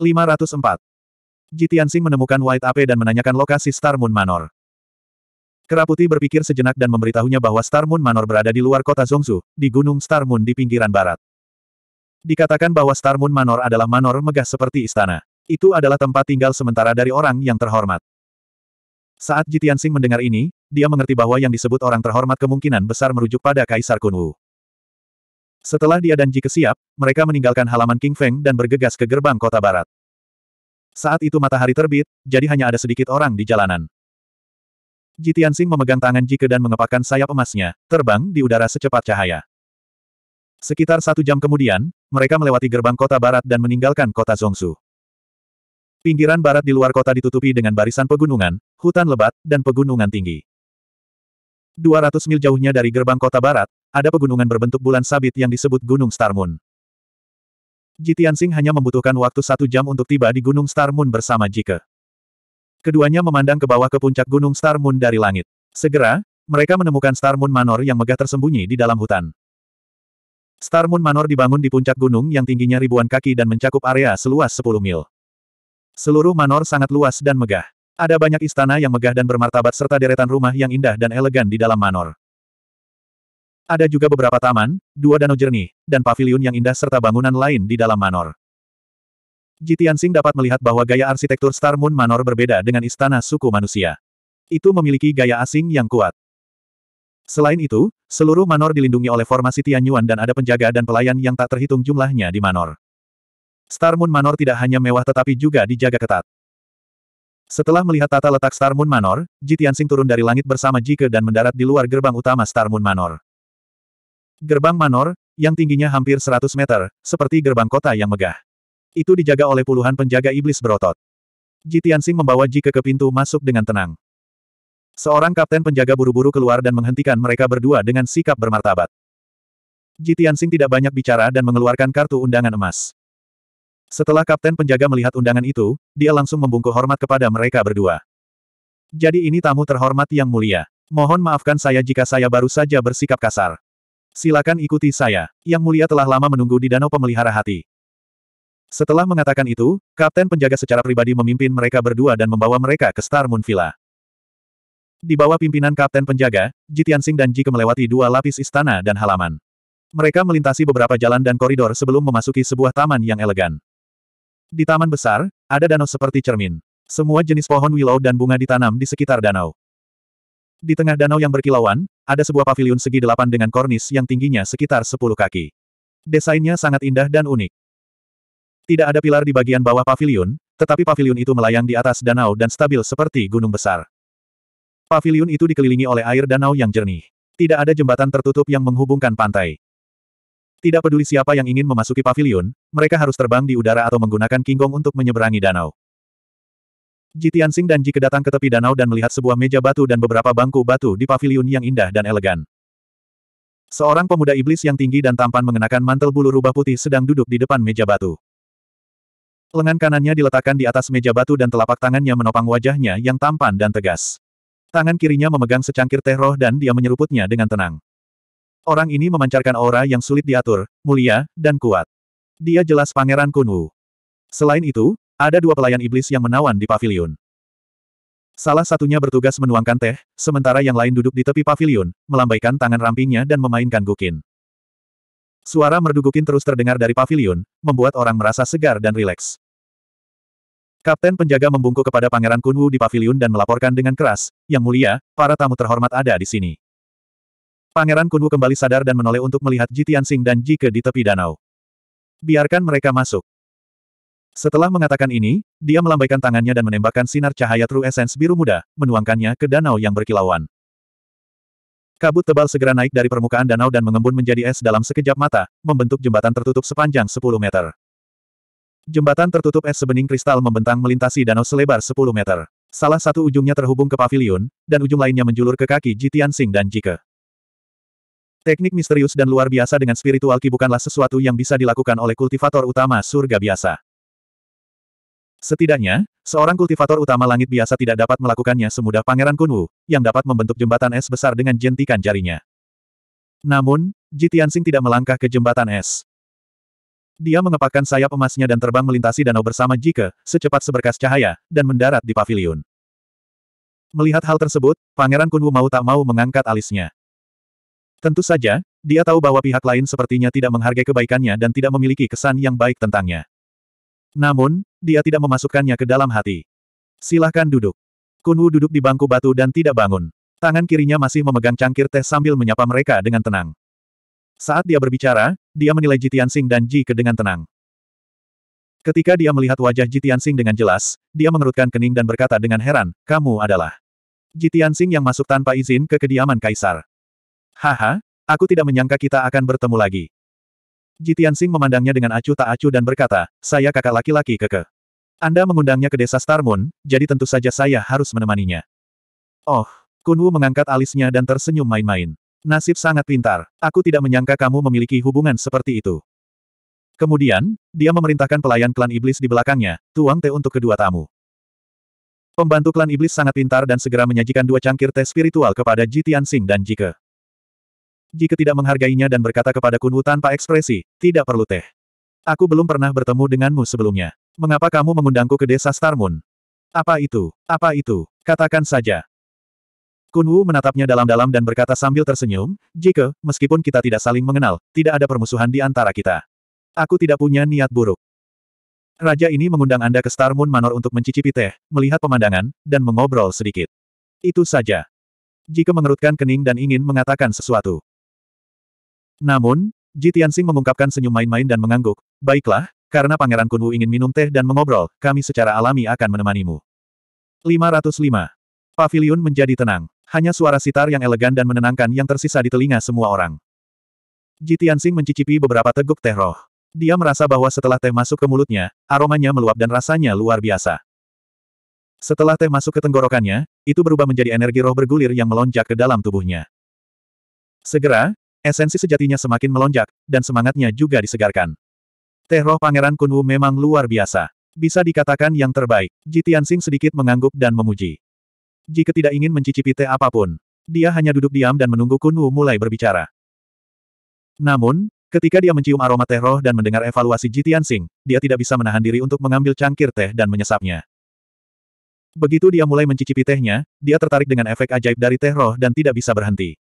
504. Ji Tianxing menemukan White Ape dan menanyakan lokasi Star Moon Manor. Keraputi berpikir sejenak dan memberitahunya bahwa Star Moon Manor berada di luar kota Zhongzhou, di Gunung Star Moon di pinggiran barat. Dikatakan bahwa Star Moon Manor adalah manor megah seperti istana. Itu adalah tempat tinggal sementara dari orang yang terhormat. Saat Jitiansing mendengar ini, dia mengerti bahwa yang disebut orang terhormat kemungkinan besar merujuk pada Kaisar Kunwu. Setelah dia dan Ji kesiap, mereka meninggalkan halaman King Feng dan bergegas ke gerbang kota barat. Saat itu matahari terbit, jadi hanya ada sedikit orang di jalanan. Jitiansing memegang tangan Jike dan mengepakkan sayap emasnya, terbang di udara secepat cahaya. Sekitar satu jam kemudian, mereka melewati gerbang kota barat dan meninggalkan kota Zhongshu. Pinggiran barat di luar kota ditutupi dengan barisan pegunungan, hutan lebat, dan pegunungan tinggi. 200 mil jauhnya dari gerbang kota barat, ada pegunungan berbentuk bulan sabit yang disebut Gunung Star Moon. Jitiansing hanya membutuhkan waktu satu jam untuk tiba di Gunung Star Moon bersama Jike. Keduanya memandang ke bawah ke puncak Gunung Star Moon dari langit. Segera, mereka menemukan Star Moon Manor yang megah tersembunyi di dalam hutan. Star Moon Manor dibangun di puncak gunung yang tingginya ribuan kaki dan mencakup area seluas 10 mil. Seluruh manor sangat luas dan megah. Ada banyak istana yang megah dan bermartabat serta deretan rumah yang indah dan elegan di dalam manor. Ada juga beberapa taman, dua danau jernih, dan paviliun yang indah serta bangunan lain di dalam manor. Jitiansing dapat melihat bahwa gaya arsitektur Star Moon Manor berbeda dengan istana suku manusia. Itu memiliki gaya asing yang kuat. Selain itu, seluruh manor dilindungi oleh formasi Tianyuan dan ada penjaga dan pelayan yang tak terhitung jumlahnya di manor. Star Moon Manor tidak hanya mewah tetapi juga dijaga ketat. Setelah melihat tata letak Star Moon Manor, Ji Tianxing turun dari langit bersama Jike dan mendarat di luar gerbang utama Star Moon Manor. Gerbang Manor, yang tingginya hampir 100 meter, seperti gerbang kota yang megah. Itu dijaga oleh puluhan penjaga iblis berotot. Ji Tianxing membawa Jike ke pintu masuk dengan tenang. Seorang kapten penjaga buru-buru keluar dan menghentikan mereka berdua dengan sikap bermartabat. Ji Tianxing tidak banyak bicara dan mengeluarkan kartu undangan emas. Setelah kapten penjaga melihat undangan itu, dia langsung membungkuk hormat kepada mereka berdua. Jadi ini tamu terhormat yang mulia. Mohon maafkan saya jika saya baru saja bersikap kasar. Silakan ikuti saya. Yang mulia telah lama menunggu di danau pemelihara hati. Setelah mengatakan itu, kapten penjaga secara pribadi memimpin mereka berdua dan membawa mereka ke Star Moon Villa. Di bawah pimpinan kapten penjaga, Jitiansing dan Jike melewati dua lapis istana dan halaman. Mereka melintasi beberapa jalan dan koridor sebelum memasuki sebuah taman yang elegan. Di taman besar, ada danau seperti cermin. Semua jenis pohon willow dan bunga ditanam di sekitar danau. Di tengah danau yang berkilauan, ada sebuah paviliun segi delapan dengan kornis yang tingginya sekitar 10 kaki. Desainnya sangat indah dan unik. Tidak ada pilar di bagian bawah paviliun, tetapi paviliun itu melayang di atas danau dan stabil seperti gunung besar. Paviliun itu dikelilingi oleh air danau yang jernih. Tidak ada jembatan tertutup yang menghubungkan pantai. Tidak peduli siapa yang ingin memasuki paviliun, mereka harus terbang di udara atau menggunakan kinggong untuk menyeberangi danau. Jitiansing dan Jike datang ke tepi danau dan melihat sebuah meja batu dan beberapa bangku batu di paviliun yang indah dan elegan. Seorang pemuda iblis yang tinggi dan tampan mengenakan mantel bulu rubah putih sedang duduk di depan meja batu. Lengan kanannya diletakkan di atas meja batu dan telapak tangannya menopang wajahnya yang tampan dan tegas. Tangan kirinya memegang secangkir teh roh dan dia menyeruputnya dengan tenang. Orang ini memancarkan aura yang sulit diatur, mulia, dan kuat. Dia jelas Pangeran Kunwu. Selain itu, ada dua pelayan iblis yang menawan di pavilion. Salah satunya bertugas menuangkan teh, sementara yang lain duduk di tepi pavilion, melambaikan tangan rampingnya dan memainkan gukin. Suara merdu gukin terus terdengar dari pavilion, membuat orang merasa segar dan rileks. Kapten penjaga membungkuk kepada Pangeran Kunwu di pavilion dan melaporkan dengan keras, Yang mulia, para tamu terhormat ada di sini. Pangeran Kunwu kembali sadar dan menoleh untuk melihat Jitian Sing dan Jike di tepi danau. Biarkan mereka masuk. Setelah mengatakan ini, dia melambaikan tangannya dan menembakkan sinar cahaya True Essence biru muda, menuangkannya ke danau yang berkilauan. Kabut tebal segera naik dari permukaan danau dan mengembun menjadi es dalam sekejap mata, membentuk jembatan tertutup sepanjang 10 meter. Jembatan tertutup es sebening kristal membentang melintasi danau selebar 10 meter. Salah satu ujungnya terhubung ke pavilion, dan ujung lainnya menjulur ke kaki Jitian Sing dan Jike. Teknik misterius dan luar biasa dengan spiritual ki bukanlah sesuatu yang bisa dilakukan oleh kultivator utama surga biasa. Setidaknya, seorang kultivator utama langit biasa tidak dapat melakukannya semudah Pangeran Kunwu, yang dapat membentuk jembatan es besar dengan jentikan jarinya. Namun, Jitiansing tidak melangkah ke jembatan es. Dia mengepakkan sayap emasnya dan terbang melintasi danau bersama Jike, secepat seberkas cahaya, dan mendarat di pavilion. Melihat hal tersebut, Pangeran Kunwu mau tak mau mengangkat alisnya. Tentu saja, dia tahu bahwa pihak lain sepertinya tidak menghargai kebaikannya dan tidak memiliki kesan yang baik tentangnya. Namun, dia tidak memasukkannya ke dalam hati. Silahkan duduk. Kunwu duduk di bangku batu dan tidak bangun. Tangan kirinya masih memegang cangkir teh sambil menyapa mereka dengan tenang. Saat dia berbicara, dia menilai Jitiansing dan Ji ke dengan tenang. Ketika dia melihat wajah Jitiansing dengan jelas, dia mengerutkan kening dan berkata dengan heran, kamu adalah Jitiansing yang masuk tanpa izin ke kediaman kaisar. Haha, aku tidak menyangka kita akan bertemu lagi. Jitiansing memandangnya dengan acuh tak acuh dan berkata, saya kakak laki-laki keke. Anda mengundangnya ke desa Star Moon, jadi tentu saja saya harus menemaninya. Oh, Kunwu mengangkat alisnya dan tersenyum main-main. Nasib sangat pintar. Aku tidak menyangka kamu memiliki hubungan seperti itu. Kemudian, dia memerintahkan pelayan klan iblis di belakangnya, tuang teh untuk kedua tamu. Pembantu klan iblis sangat pintar dan segera menyajikan dua cangkir teh spiritual kepada Jitian Sing dan Jike. Jika tidak menghargainya dan berkata kepada Kunwu tanpa ekspresi, tidak perlu teh. Aku belum pernah bertemu denganmu sebelumnya. Mengapa kamu mengundangku ke desa Star Moon? Apa itu? Apa itu? Katakan saja. Kunwu menatapnya dalam-dalam dan berkata sambil tersenyum, Jike, meskipun kita tidak saling mengenal, tidak ada permusuhan di antara kita. Aku tidak punya niat buruk. Raja ini mengundang Anda ke Star Moon Manor untuk mencicipi teh, melihat pemandangan, dan mengobrol sedikit. Itu saja. Jika mengerutkan kening dan ingin mengatakan sesuatu. Namun, Ji Tianxing mengungkapkan senyum main-main dan mengangguk. Baiklah, karena Pangeran Kunwu ingin minum teh dan mengobrol, kami secara alami akan menemanimu. 505. Pavilion menjadi tenang. Hanya suara sitar yang elegan dan menenangkan yang tersisa di telinga semua orang. Ji Tianxing mencicipi beberapa teguk teh roh. Dia merasa bahwa setelah teh masuk ke mulutnya, aromanya meluap dan rasanya luar biasa. Setelah teh masuk ke tenggorokannya, itu berubah menjadi energi roh bergulir yang melonjak ke dalam tubuhnya. Segera, Esensi sejatinya semakin melonjak, dan semangatnya juga disegarkan. Teh roh Pangeran Kunwu memang luar biasa. Bisa dikatakan yang terbaik. Jitiansing sedikit mengangguk dan memuji. Jika tidak ingin mencicipi teh apa pun, dia hanya duduk diam dan menunggu Kunwu mulai berbicara. Namun, ketika dia mencium aroma teh roh dan mendengar evaluasi Jitiansing, dia tidak bisa menahan diri untuk mengambil cangkir teh dan menyesapnya. Begitu dia mulai mencicipi tehnya, dia tertarik dengan efek ajaib dari teh roh dan tidak bisa berhenti.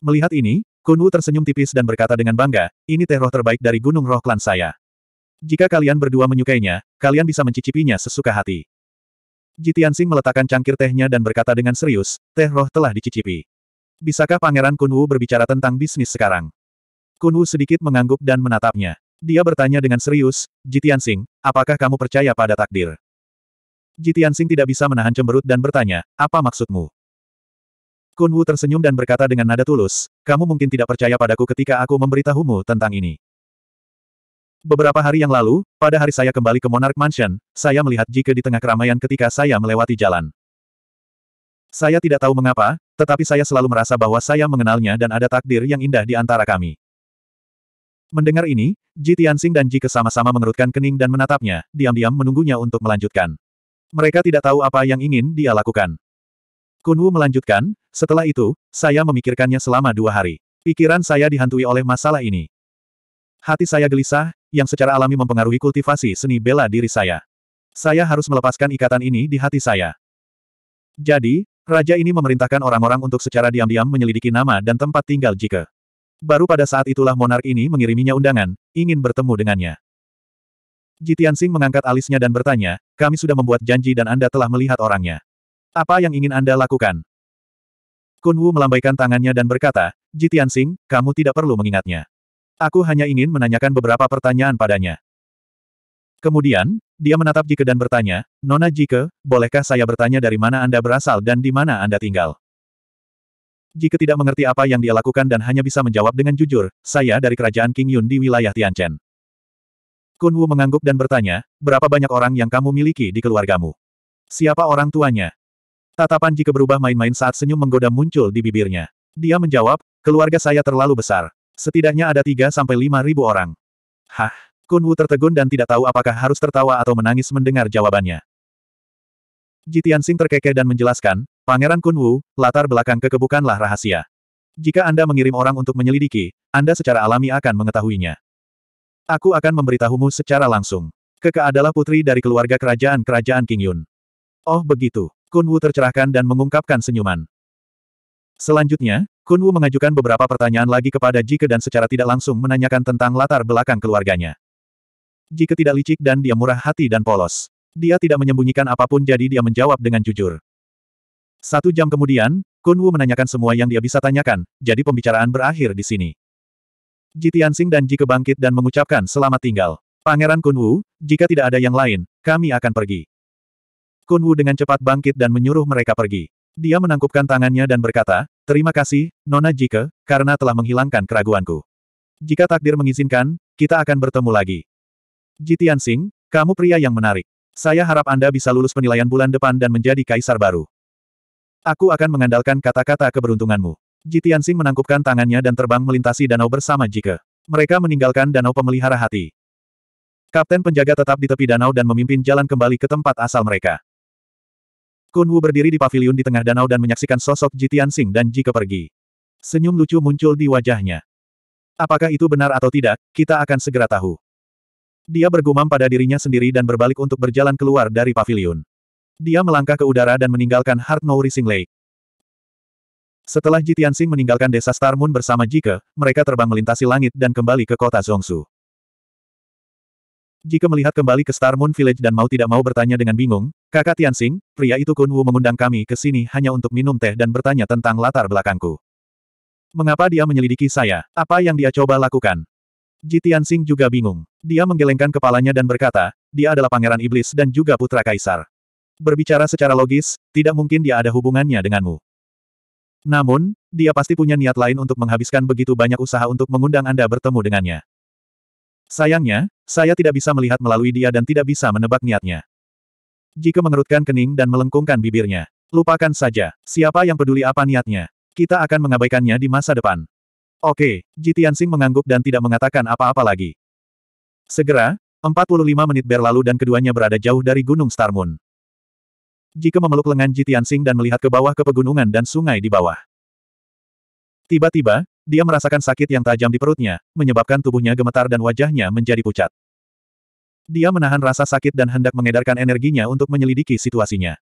Melihat ini, Kunwu tersenyum tipis dan berkata dengan bangga, ini teh roh terbaik dari gunung roh klan saya. Jika kalian berdua menyukainya, kalian bisa mencicipinya sesuka hati. Jitiansing meletakkan cangkir tehnya dan berkata dengan serius, teh roh telah dicicipi. Bisakah Pangeran Kunwu berbicara tentang bisnis sekarang? Kunwu sedikit mengangguk dan menatapnya. Dia bertanya dengan serius, Jitiansing, apakah kamu percaya pada takdir? Jitiansing tidak bisa menahan cemberut dan bertanya, apa maksudmu? Kun Wu tersenyum dan berkata dengan nada tulus, kamu mungkin tidak percaya padaku ketika aku memberitahumu tentang ini. Beberapa hari yang lalu, pada hari saya kembali ke Monarch Mansion, saya melihat Jike di tengah keramaian ketika saya melewati jalan. Saya tidak tahu mengapa, tetapi saya selalu merasa bahwa saya mengenalnya dan ada takdir yang indah di antara kami. Mendengar ini, Ji Tianxing dan Jike sama-sama mengerutkan kening dan menatapnya, diam-diam menunggunya untuk melanjutkan. Mereka tidak tahu apa yang ingin dia lakukan. Kun Wu melanjutkan, setelah itu, saya memikirkannya selama dua hari. Pikiran saya dihantui oleh masalah ini. Hati saya gelisah, yang secara alami mempengaruhi kultivasi seni bela diri saya. Saya harus melepaskan ikatan ini di hati saya. Jadi, raja ini memerintahkan orang-orang untuk secara diam-diam menyelidiki nama dan tempat tinggal Jike. Baru pada saat itulah monark ini mengiriminya undangan, ingin bertemu dengannya. Jitiansing mengangkat alisnya dan bertanya, kami sudah membuat janji dan Anda telah melihat orangnya. Apa yang ingin Anda lakukan? Kun Wu melambaikan tangannya dan berkata, Jitiansing, kamu tidak perlu mengingatnya. Aku hanya ingin menanyakan beberapa pertanyaan padanya. Kemudian, dia menatap Jike dan bertanya, Nona Jike, bolehkah saya bertanya dari mana Anda berasal dan di mana Anda tinggal? Jike tidak mengerti apa yang dia lakukan dan hanya bisa menjawab dengan jujur, saya dari kerajaan King Yun di wilayah Tianchen. Kun Wu mengangguk dan bertanya, berapa banyak orang yang kamu miliki di keluargamu? Siapa orang tuanya? Tatapan Jike berubah main-main saat senyum menggoda muncul di bibirnya. Dia menjawab, keluarga saya terlalu besar. Setidaknya ada 3-5 ribu orang. Hah? Kun Wu tertegun dan tidak tahu apakah harus tertawa atau menangis mendengar jawabannya. Jitiansing terkekeh dan menjelaskan, Pangeran Kun Wu, latar belakang kekebukanlah rahasia. Jika Anda mengirim orang untuk menyelidiki, Anda secara alami akan mengetahuinya. Aku akan memberitahumu secara langsung. Keke adalah putri dari keluarga kerajaan-kerajaan King Yun. Oh begitu. Kun Wu tercerahkan dan mengungkapkan senyuman. Selanjutnya, Kun Wu mengajukan beberapa pertanyaan lagi kepada Jike dan secara tidak langsung menanyakan tentang latar belakang keluarganya. Jike tidak licik dan dia murah hati dan polos. Dia tidak menyembunyikan apa pun jadi dia menjawab dengan jujur. Satu jam kemudian, Kun Wu menanyakan semua yang dia bisa tanyakan, jadi pembicaraan berakhir di sini. Ji Tianxing dan Jike bangkit dan mengucapkan selamat tinggal. Pangeran Kun Wu, jika tidak ada yang lain, kami akan pergi. Kun Wu dengan cepat bangkit dan menyuruh mereka pergi. Dia menangkupkan tangannya dan berkata, Terima kasih, Nona Jike, karena telah menghilangkan keraguanku. Jika takdir mengizinkan, kita akan bertemu lagi. Jitian Sing, kamu pria yang menarik. Saya harap Anda bisa lulus penilaian bulan depan dan menjadi kaisar baru. Aku akan mengandalkan kata-kata keberuntunganmu. Jitian Sing menangkupkan tangannya dan terbang melintasi danau bersama Jike. Mereka meninggalkan danau pemelihara hati. Kapten penjaga tetap di tepi danau dan memimpin jalan kembali ke tempat asal mereka. Kun Wu berdiri di pavilion di tengah danau dan menyaksikan sosok Jitian Sing dan Jike pergi. Senyum lucu muncul di wajahnya. Apakah itu benar atau tidak, kita akan segera tahu. Dia bergumam pada dirinya sendiri dan berbalik untuk berjalan keluar dari pavilion. Dia melangkah ke udara dan meninggalkan Heart Rising Lake. Setelah Jitian Sing meninggalkan desa Star Moon bersama Jike, mereka terbang melintasi langit dan kembali ke kota Zhongsu. Jika melihat kembali ke Star Moon Village dan mau tidak mau bertanya dengan bingung, kakak Tianxing, pria itu Kun Wu mengundang kami ke sini hanya untuk minum teh dan bertanya tentang latar belakangku. Mengapa dia menyelidiki saya? Apa yang dia coba lakukan? Ji Tianxing juga bingung. Dia menggelengkan kepalanya dan berkata, dia adalah pangeran iblis dan juga putra kaisar. Berbicara secara logis, tidak mungkin dia ada hubungannya denganmu. Namun, dia pasti punya niat lain untuk menghabiskan begitu banyak usaha untuk mengundang Anda bertemu dengannya. Sayangnya, saya tidak bisa melihat melalui dia dan tidak bisa menebak niatnya. Jika mengerutkan kening dan melengkungkan bibirnya. Lupakan saja, siapa yang peduli apa niatnya. Kita akan mengabaikannya di masa depan. Oke, Jitiansing mengangguk dan tidak mengatakan apa-apa lagi. Segera, 45 menit berlalu dan keduanya berada jauh dari Gunung Star Moon. Jika memeluk lengan Jitiansing dan melihat ke bawah ke pegunungan dan sungai di bawah. Tiba-tiba, dia merasakan sakit yang tajam di perutnya, menyebabkan tubuhnya gemetar dan wajahnya menjadi pucat. Dia menahan rasa sakit dan hendak mengedarkan energinya untuk menyelidiki situasinya.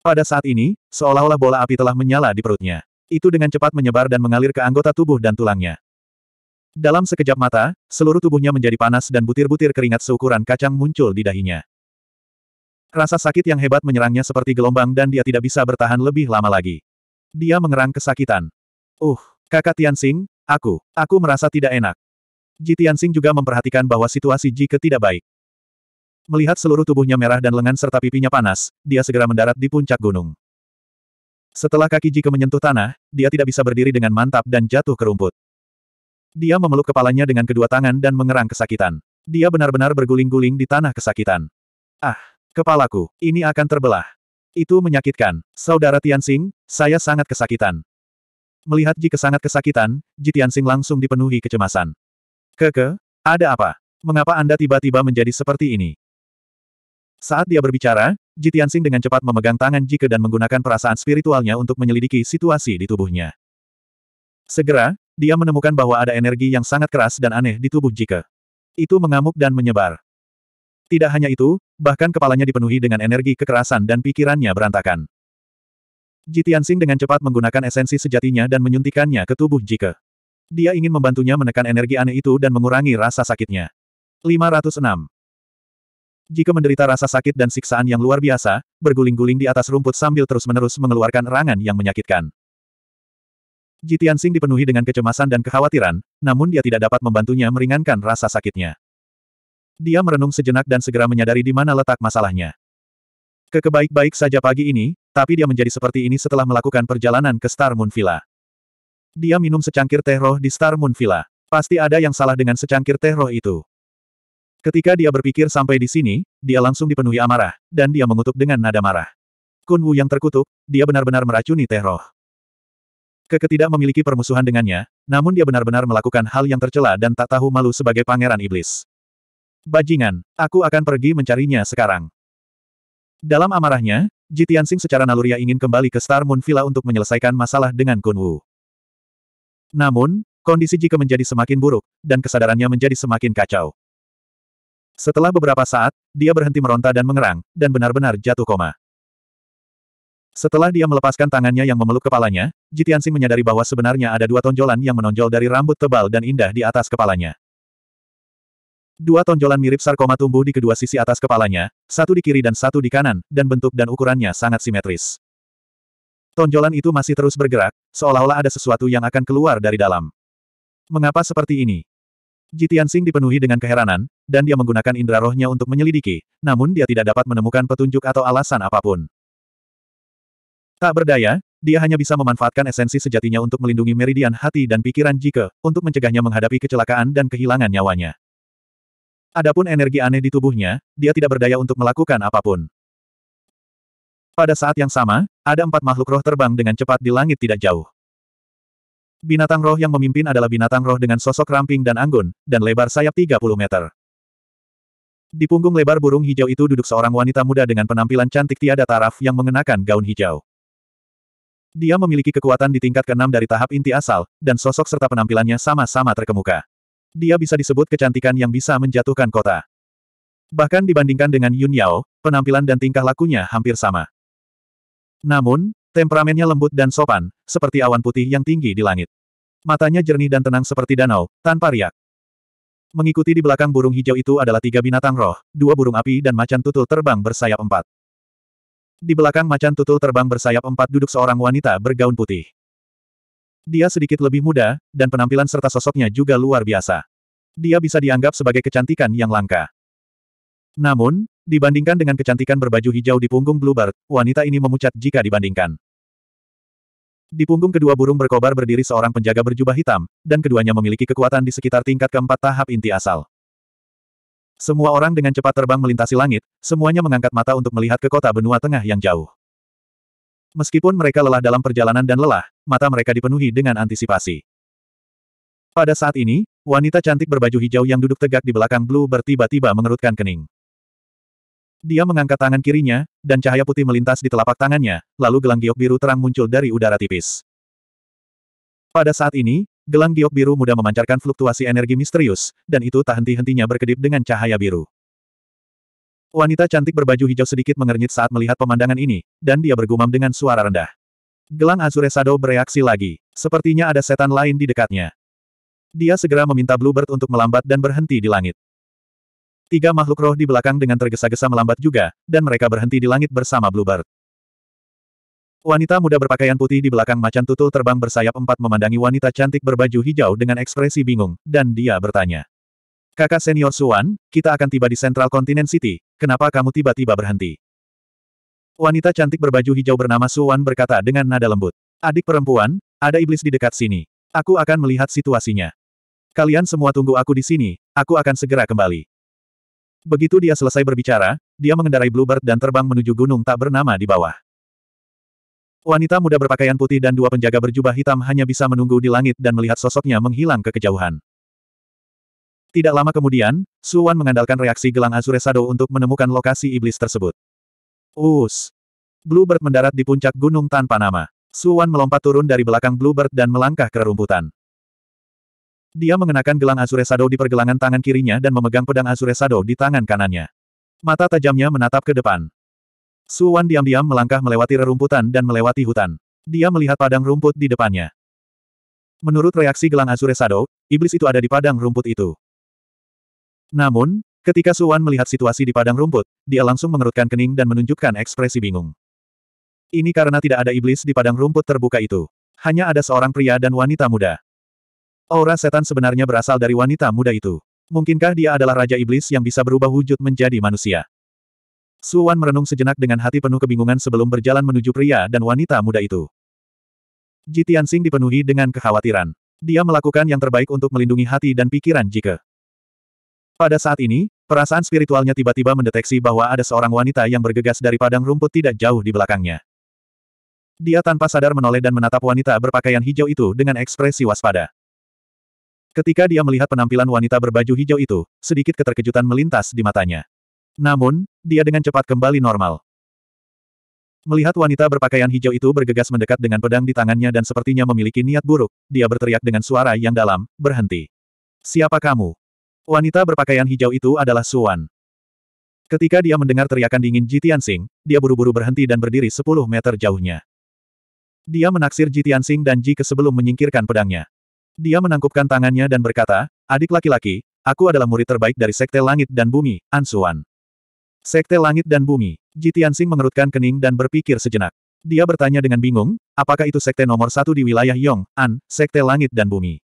Pada saat ini, seolah-olah bola api telah menyala di perutnya. Itu dengan cepat menyebar dan mengalir ke anggota tubuh dan tulangnya. Dalam sekejap mata, seluruh tubuhnya menjadi panas dan butir-butir keringat seukuran kacang muncul di dahinya. Rasa sakit yang hebat menyerangnya seperti gelombang dan dia tidak bisa bertahan lebih lama lagi. Dia mengerang kesakitan. Uh, Kakak Tianxing, aku, aku merasa tidak enak. Ji Tianxing juga memperhatikan bahwa situasi Jike tidak baik. Melihat seluruh tubuhnya merah dan lengan serta pipinya panas, dia segera mendarat di puncak gunung. Setelah kaki Jike menyentuh tanah, dia tidak bisa berdiri dengan mantap dan jatuh ke rumput. Dia memeluk kepalanya dengan kedua tangan dan mengerang kesakitan. Dia benar-benar berguling-guling di tanah kesakitan. Ah, kepalaku, ini akan terbelah. Itu menyakitkan. Saudara Tianxing, saya sangat kesakitan. Melihat Jike sangat kesakitan, Ji Tianxing langsung dipenuhi kecemasan. Keke, ada apa? Mengapa Anda tiba-tiba menjadi seperti ini? Saat dia berbicara, Ji Tianxing dengan cepat memegang tangan Jike dan menggunakan perasaan spiritualnya untuk menyelidiki situasi di tubuhnya. Segera, dia menemukan bahwa ada energi yang sangat keras dan aneh di tubuh Jike. Itu mengamuk dan menyebar. Tidak hanya itu, bahkan kepalanya dipenuhi dengan energi kekerasan dan pikirannya berantakan. Ji Tianxing dengan cepat menggunakan esensi sejatinya dan menyuntikannya ke tubuh Jike. Dia ingin membantunya menekan energi aneh itu dan mengurangi rasa sakitnya. 506. Jika menderita rasa sakit dan siksaan yang luar biasa, berguling-guling di atas rumput sambil terus-menerus mengeluarkan erangan yang menyakitkan. Jitian Sing dipenuhi dengan kecemasan dan kekhawatiran, namun dia tidak dapat membantunya meringankan rasa sakitnya. Dia merenung sejenak dan segera menyadari di mana letak masalahnya. Kekebaik-baik saja pagi ini, tapi dia menjadi seperti ini setelah melakukan perjalanan ke Star Moon Villa. Dia minum secangkir teh roh di Star Moon Villa. Pasti ada yang salah dengan secangkir teh roh itu. Ketika dia berpikir sampai di sini, dia langsung dipenuhi amarah, dan dia mengutuk dengan nada marah. Kun Wu yang terkutuk, dia benar-benar meracuni teh roh. Keke tidak memiliki permusuhan dengannya, namun dia benar-benar melakukan hal yang tercela dan tak tahu malu sebagai pangeran iblis. Bajingan, aku akan pergi mencarinya sekarang. Dalam amarahnya, Ji Tianxing secara naluriah ingin kembali ke Star Moon Villa untuk menyelesaikan masalah dengan Kun Wu. Namun, kondisi Jika menjadi semakin buruk, dan kesadarannya menjadi semakin kacau. Setelah beberapa saat, dia berhenti meronta dan mengerang, dan benar-benar jatuh koma. Setelah dia melepaskan tangannya yang memeluk kepalanya, Jitiansing menyadari bahwa sebenarnya ada dua tonjolan yang menonjol dari rambut tebal dan indah di atas kepalanya. Dua tonjolan mirip sarkoma tumbuh di kedua sisi atas kepalanya, satu di kiri dan satu di kanan, dan bentuk dan ukurannya sangat simetris. Tonjolan itu masih terus bergerak, seolah-olah ada sesuatu yang akan keluar dari dalam. Mengapa seperti ini? Jitian Sing dipenuhi dengan keheranan, dan dia menggunakan indera rohnya untuk menyelidiki, namun dia tidak dapat menemukan petunjuk atau alasan apa pun. Tak berdaya, dia hanya bisa memanfaatkan esensi sejatinya untuk melindungi meridian hati dan pikiran Jike, untuk mencegahnya menghadapi kecelakaan dan kehilangan nyawanya. Adapun energi aneh di tubuhnya, dia tidak berdaya untuk melakukan apa pun. Pada saat yang sama, ada empat makhluk roh terbang dengan cepat di langit tidak jauh. Binatang roh yang memimpin adalah binatang roh dengan sosok ramping dan anggun, dan lebar sayap 30 meter. Di punggung lebar burung hijau itu duduk seorang wanita muda dengan penampilan cantik tiada taraf yang mengenakan gaun hijau. Dia memiliki kekuatan di tingkat keenam dari tahap inti asal, dan sosok serta penampilannya sama-sama terkemuka. Dia bisa disebut kecantikan yang bisa menjatuhkan kota. Bahkan dibandingkan dengan Yun Yao, penampilan dan tingkah lakunya hampir sama. Namun, temperamennya lembut dan sopan, seperti awan putih yang tinggi di langit. Matanya jernih dan tenang seperti danau, tanpa riak. Mengikuti di belakang burung hijau itu adalah tiga binatang roh, dua burung api dan macan tutul terbang bersayap empat. Di belakang macan tutul terbang bersayap empat duduk seorang wanita bergaun putih. Dia sedikit lebih muda, dan penampilan serta sosoknya juga luar biasa. Dia bisa dianggap sebagai kecantikan yang langka. Namun, Dibandingkan dengan kecantikan berbaju hijau di punggung Bluebird, wanita ini memucat jika dibandingkan. Di punggung kedua burung berkobar berdiri seorang penjaga berjubah hitam, dan keduanya memiliki kekuatan di sekitar tingkat keempat tahap inti asal. Semua orang dengan cepat terbang melintasi langit, semuanya mengangkat mata untuk melihat ke kota benua tengah yang jauh. Meskipun mereka lelah dalam perjalanan dan lelah, mata mereka dipenuhi dengan antisipasi. Pada saat ini, wanita cantik berbaju hijau yang duduk tegak di belakang Blue bertiba-tiba mengerutkan kening. Dia mengangkat tangan kirinya, dan cahaya putih melintas di telapak tangannya, lalu gelang giok biru terang muncul dari udara tipis. Pada saat ini, gelang giok biru mudah memancarkan fluktuasi energi misterius, dan itu tak henti-hentinya berkedip dengan cahaya biru. Wanita cantik berbaju hijau sedikit mengernyit saat melihat pemandangan ini, dan dia bergumam dengan suara rendah. Gelang Azure Shadow bereaksi lagi. Sepertinya ada setan lain di dekatnya. Dia segera meminta Bluebird untuk melambat dan berhenti di langit. Tiga makhluk roh di belakang dengan tergesa-gesa melambat juga, dan mereka berhenti di langit bersama Bluebird. Wanita muda berpakaian putih di belakang macan tutul terbang bersayap empat memandangi wanita cantik berbaju hijau dengan ekspresi bingung, dan dia bertanya. Kakak senior Suan, kita akan tiba di Central Continent City, kenapa kamu tiba-tiba berhenti? Wanita cantik berbaju hijau bernama Suan berkata dengan nada lembut. Adik perempuan, ada iblis di dekat sini. Aku akan melihat situasinya. Kalian semua tunggu aku di sini, aku akan segera kembali. Begitu dia selesai berbicara, dia mengendarai Bluebird dan terbang menuju gunung tak bernama di bawah. Wanita muda berpakaian putih dan dua penjaga berjubah hitam hanya bisa menunggu di langit dan melihat sosoknya menghilang ke kejauhan. Tidak lama kemudian, Suwan mengandalkan reaksi gelang Azure Shadow untuk menemukan lokasi iblis tersebut. Us! Bluebird mendarat di puncak gunung tanpa nama. Suwan melompat turun dari belakang Bluebird dan melangkah ke rerumputan. Dia mengenakan gelang Azure Shadow di pergelangan tangan kirinya dan memegang pedang Azure Shadow di tangan kanannya. Mata tajamnya menatap ke depan. Suwan diam-diam melangkah melewati rerumputan dan melewati hutan. Dia melihat padang rumput di depannya. Menurut reaksi gelang Azure Shadow, iblis itu ada di padang rumput itu. Namun, ketika Suwan melihat situasi di padang rumput, dia langsung mengerutkan kening dan menunjukkan ekspresi bingung. Ini karena tidak ada iblis di padang rumput terbuka itu. Hanya ada seorang pria dan wanita muda. Aura setan sebenarnya berasal dari wanita muda itu. Mungkinkah dia adalah Raja Iblis yang bisa berubah wujud menjadi manusia? Suwan merenung sejenak dengan hati penuh kebingungan sebelum berjalan menuju pria dan wanita muda itu. Jitiansing dipenuhi dengan kekhawatiran. Dia melakukan yang terbaik untuk melindungi hati dan pikiran Jike. Pada saat ini, perasaan spiritualnya tiba-tiba mendeteksi bahwa ada seorang wanita yang bergegas dari padang rumput tidak jauh di belakangnya. Dia tanpa sadar menoleh dan menatap wanita berpakaian hijau itu dengan ekspresi waspada. Ketika dia melihat penampilan wanita berbaju hijau itu, sedikit keterkejutan melintas di matanya. Namun, dia dengan cepat kembali normal. Melihat wanita berpakaian hijau itu bergegas mendekat dengan pedang di tangannya dan sepertinya memiliki niat buruk, dia berteriak dengan suara yang dalam, berhenti. Siapa kamu? Wanita berpakaian hijau itu adalah Suan. Ketika dia mendengar teriakan dingin Ji Tianxing, dia buru-buru berhenti dan berdiri 10 meter jauhnya. Dia menaksir Ji Tianxing dan Ji ke sebelum menyingkirkan pedangnya. Dia menangkupkan tangannya dan berkata, adik laki-laki, aku adalah murid terbaik dari Sekte Langit dan Bumi, An Suan. Sekte Langit dan Bumi. Ji Tianxing mengerutkan kening dan berpikir sejenak. Dia bertanya dengan bingung, apakah itu sekte nomor satu di wilayah Yong, An, Sekte Langit dan Bumi.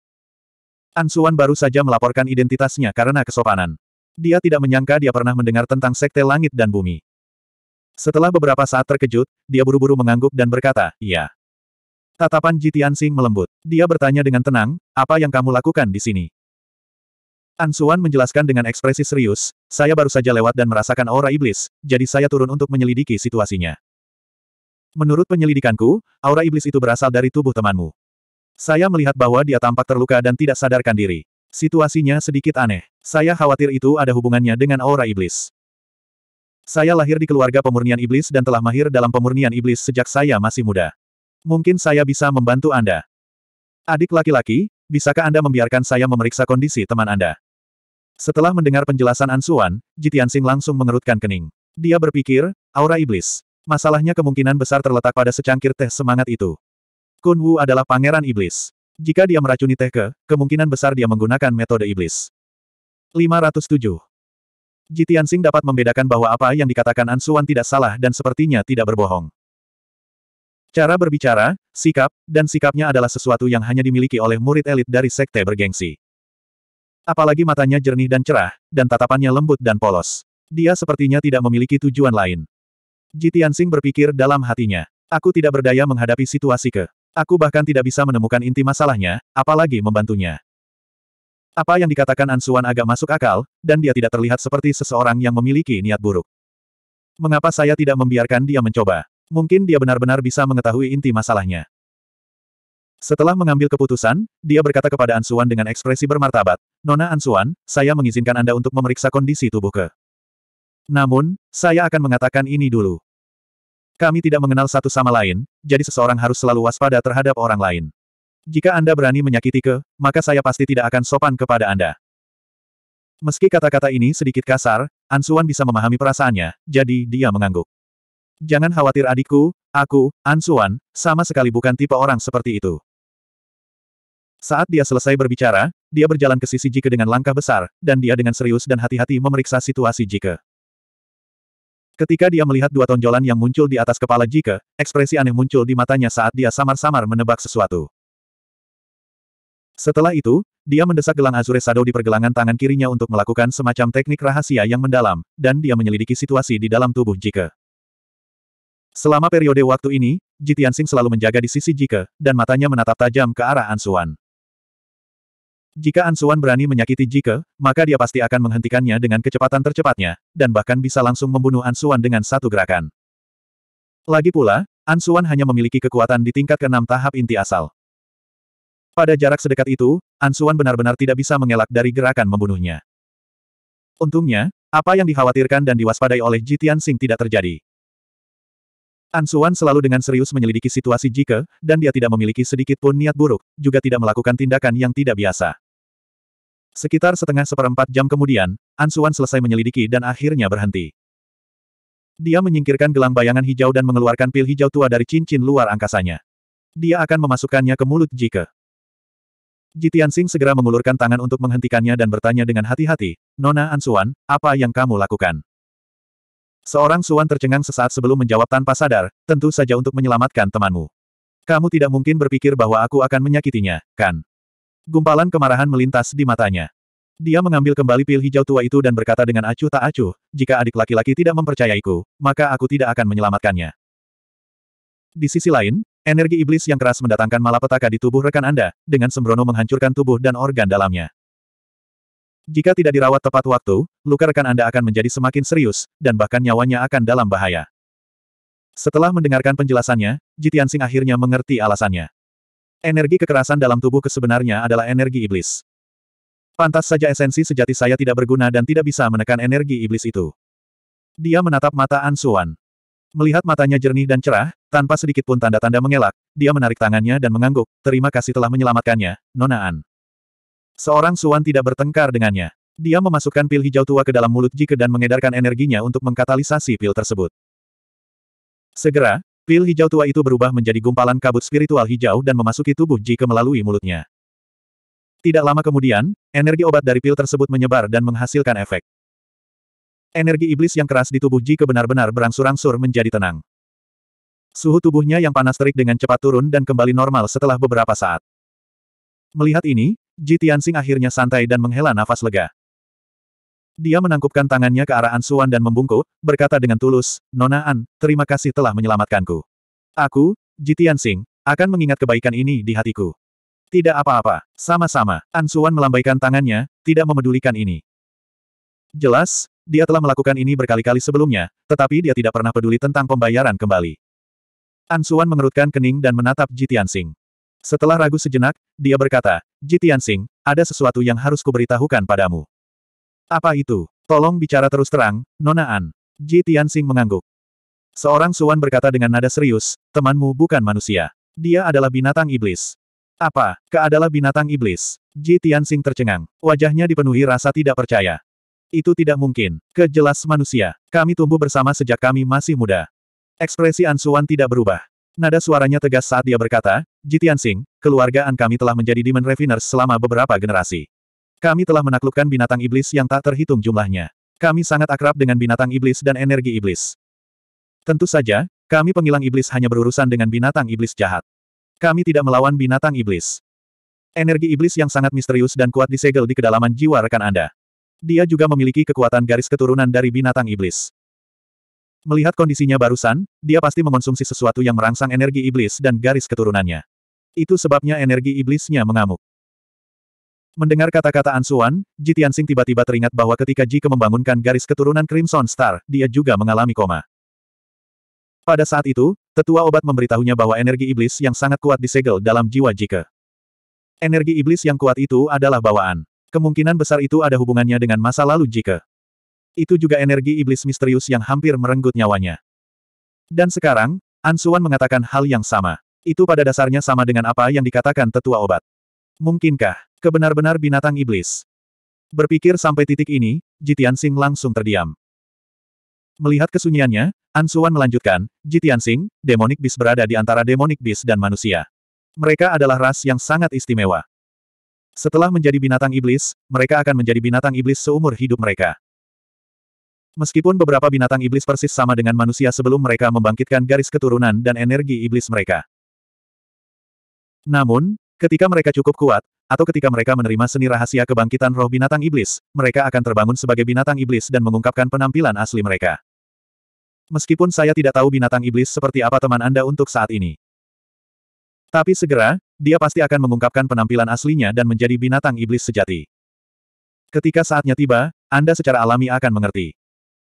Ansuan baru saja melaporkan identitasnya karena kesopanan. Dia tidak menyangka dia pernah mendengar tentang Sekte Langit dan Bumi. Setelah beberapa saat terkejut, dia buru-buru mengangguk dan berkata, iya. Tatapan Jitian Sing melembut. Dia bertanya dengan tenang, apa yang kamu lakukan di sini? Ansuan menjelaskan dengan ekspresi serius, saya baru saja lewat dan merasakan aura iblis, jadi saya turun untuk menyelidiki situasinya. Menurut penyelidikanku, aura iblis itu berasal dari tubuh temanmu. Saya melihat bahwa dia tampak terluka dan tidak sadarkan diri. Situasinya sedikit aneh. Saya khawatir itu ada hubungannya dengan aura iblis. Saya lahir di keluarga pemurnian iblis dan telah mahir dalam pemurnian iblis sejak saya masih muda. Mungkin saya bisa membantu Anda. Adik laki-laki, bisakah Anda membiarkan saya memeriksa kondisi teman Anda? Setelah mendengar penjelasan Ansuan, Jitiansing langsung mengerutkan kening. Dia berpikir, aura iblis. Masalahnya kemungkinan besar terletak pada secangkir teh semangat itu. Kun Wu adalah pangeran iblis. Jika dia meracuni teh ke, kemungkinan besar dia menggunakan metode iblis. 507. Jitiansing dapat membedakan bahwa apa yang dikatakan Ansuan tidak salah dan sepertinya tidak berbohong. Cara berbicara, sikap, dan sikapnya adalah sesuatu yang hanya dimiliki oleh murid elit dari sekte bergengsi. Apalagi matanya jernih dan cerah, dan tatapannya lembut dan polos. Dia sepertinya tidak memiliki tujuan lain. Jitiansing berpikir dalam hatinya. Aku tidak berdaya menghadapi situasi ke. Aku bahkan tidak bisa menemukan inti masalahnya, apalagi membantunya. Apa yang dikatakan Ansuan agak masuk akal, dan dia tidak terlihat seperti seseorang yang memiliki niat buruk. Mengapa saya tidak membiarkan dia mencoba? Mungkin dia benar-benar bisa mengetahui inti masalahnya. Setelah mengambil keputusan, dia berkata kepada Ansuan dengan ekspresi bermartabat, Nona Ansuan, saya mengizinkan Anda untuk memeriksa kondisi tubuh ke. Namun, saya akan mengatakan ini dulu. Kami tidak mengenal satu sama lain, jadi seseorang harus selalu waspada terhadap orang lain. Jika Anda berani menyakiti ke, maka saya pasti tidak akan sopan kepada Anda. Meski kata-kata ini sedikit kasar, Ansuan bisa memahami perasaannya, jadi dia mengangguk. Jangan khawatir adikku, aku, Ansuan, sama sekali bukan tipe orang seperti itu. Saat dia selesai berbicara, dia berjalan ke sisi Jike dengan langkah besar, dan dia dengan serius dan hati-hati memeriksa situasi Jike. Ketika dia melihat dua tonjolan yang muncul di atas kepala Jike, ekspresi aneh muncul di matanya saat dia samar-samar menebak sesuatu. Setelah itu, dia mendesak gelang Azure Shadow di pergelangan tangan kirinya untuk melakukan semacam teknik rahasia yang mendalam, dan dia menyelidiki situasi di dalam tubuh Jike. Selama periode waktu ini, Jitiansing selalu menjaga di sisi Jike, dan matanya menatap tajam ke arah Ansuan. Jika Ansuan berani menyakiti Jike, maka dia pasti akan menghentikannya dengan kecepatan tercepatnya, dan bahkan bisa langsung membunuh Ansuan dengan satu gerakan. Lagi pula, Ansuan hanya memiliki kekuatan di tingkat keenam tahap inti asal. Pada jarak sedekat itu, Ansuan benar-benar tidak bisa mengelak dari gerakan membunuhnya. Untungnya, apa yang dikhawatirkan dan diwaspadai oleh Jitian Sing tidak terjadi. Ansuan selalu dengan serius menyelidiki situasi Jike, dan dia tidak memiliki sedikit pun niat buruk, juga tidak melakukan tindakan yang tidak biasa. Sekitar setengah seperempat jam kemudian, Ansuan selesai menyelidiki dan akhirnya berhenti. Dia menyingkirkan gelang bayangan hijau dan mengeluarkan pil hijau tua dari cincin luar angkasanya. Dia akan memasukkannya ke mulut Jike. Jitiansing segera mengulurkan tangan untuk menghentikannya dan bertanya dengan hati-hati, Nona Ansuan, apa yang kamu lakukan? Seorang Suan tercengang sesaat sebelum menjawab tanpa sadar, tentu saja untuk menyelamatkan temanmu. Kamu tidak mungkin berpikir bahwa aku akan menyakitinya, kan? Gumpalan kemarahan melintas di matanya. Dia mengambil kembali pil hijau tua itu dan berkata dengan acuh tak acuh, jika adik laki-laki tidak mempercayaiku, maka aku tidak akan menyelamatkannya. Di sisi lain, energi iblis yang keras mendatangkan malapetaka di tubuh rekan Anda, dengan sembrono menghancurkan tubuh dan organ dalamnya. Jika tidak dirawat tepat waktu, luka rekan Anda akan menjadi semakin serius, dan bahkan nyawanya akan dalam bahaya. Setelah mendengarkan penjelasannya, Jitiansing akhirnya mengerti alasannya. Energi kekerasan dalam tubuh sebenarnya adalah energi iblis. Pantas saja esensi sejati saya tidak berguna dan tidak bisa menekan energi iblis itu. Dia menatap mata Ansuan. Melihat matanya jernih dan cerah, tanpa sedikit pun tanda-tanda mengelak, dia menarik tangannya dan mengangguk, terima kasih telah menyelamatkannya, Nona An. Seorang Suan tidak bertengkar dengannya. Dia memasukkan pil hijau tua ke dalam mulut Jike dan mengedarkan energinya untuk mengkatalisasi pil tersebut. Segera, Pil hijau tua itu berubah menjadi gumpalan kabut spiritual hijau dan memasuki tubuh Jike melalui mulutnya. Tidak lama kemudian, energi obat dari pil tersebut menyebar dan menghasilkan efek. Energi iblis yang keras di tubuh Jike benar-benar berangsur-angsur menjadi tenang. Suhu tubuhnya yang panas terik dengan cepat turun dan kembali normal setelah beberapa saat. Melihat ini, Ji Tianxing akhirnya santai dan menghela nafas lega. Dia menangkupkan tangannya ke arah Ansuan dan membungkuk, berkata dengan tulus, Nona An, terima kasih telah menyelamatkanku. Aku, Jitian Sing, akan mengingat kebaikan ini di hatiku. Tidak apa-apa, sama-sama, Ansuan melambaikan tangannya, tidak memedulikan ini. Jelas, dia telah melakukan ini berkali-kali sebelumnya, tetapi dia tidak pernah peduli tentang pembayaran kembali. Ansuan mengerutkan kening dan menatap Jitian Sing. Setelah ragu sejenak, dia berkata, Jitian Sing, ada sesuatu yang harus kuberitahukan padamu. Apa itu? Tolong bicara terus terang, Nona An. Ji Tianxing mengangguk. Seorang Suan berkata dengan nada serius, temanmu bukan manusia. Dia adalah binatang iblis. Apa, ke adalah binatang iblis? Ji Tianxing tercengang. Wajahnya dipenuhi rasa tidak percaya. Itu tidak mungkin. Kejelas manusia. Kami tumbuh bersama sejak kami masih muda. Ekspresi Ansuan tidak berubah. Nada suaranya tegas saat dia berkata, Ji Tianxing, keluargaan kami telah menjadi Demon Refiners selama beberapa generasi. Kami telah menaklukkan binatang iblis yang tak terhitung jumlahnya. Kami sangat akrab dengan binatang iblis dan energi iblis. Tentu saja, kami pengilang iblis hanya berurusan dengan binatang iblis jahat. Kami tidak melawan binatang iblis. Energi iblis yang sangat misterius dan kuat disegel di kedalaman jiwa rekan Anda. Dia juga memiliki kekuatan garis keturunan dari binatang iblis. Melihat kondisinya barusan, dia pasti mengonsumsi sesuatu yang merangsang energi iblis dan garis keturunannya. Itu sebabnya energi iblisnya mengamuk. Mendengar kata-kata Ansuan, Ji Tianxing tiba-tiba teringat bahwa ketika Jike membangunkan garis keturunan Crimson Star, dia juga mengalami koma. Pada saat itu, tetua obat memberitahunya bahwa energi iblis yang sangat kuat disegel dalam jiwa Jike. Energi iblis yang kuat itu adalah bawaan. Kemungkinan besar itu ada hubungannya dengan masa lalu Jike. Itu juga energi iblis misterius yang hampir merenggut nyawanya. Dan sekarang, Ansuan mengatakan hal yang sama. Itu pada dasarnya sama dengan apa yang dikatakan tetua obat. Mungkinkah, kebenar-benar binatang iblis? Berpikir sampai titik ini, Jitiansing langsung terdiam. Melihat kesunyiannya, Ansuan melanjutkan, Jitiansing, demonik bis berada di antara demonik bis dan manusia. Mereka adalah ras yang sangat istimewa. Setelah menjadi binatang iblis, mereka akan menjadi binatang iblis seumur hidup mereka. Meskipun beberapa binatang iblis persis sama dengan manusia sebelum mereka membangkitkan garis keturunan dan energi iblis mereka. Namun, ketika mereka cukup kuat, atau ketika mereka menerima seni rahasia kebangkitan roh binatang iblis, mereka akan terbangun sebagai binatang iblis dan mengungkapkan penampilan asli mereka. Meskipun saya tidak tahu binatang iblis seperti apa teman Anda untuk saat ini. Tapi segera, dia pasti akan mengungkapkan penampilan aslinya dan menjadi binatang iblis sejati. Ketika saatnya tiba, Anda secara alami akan mengerti.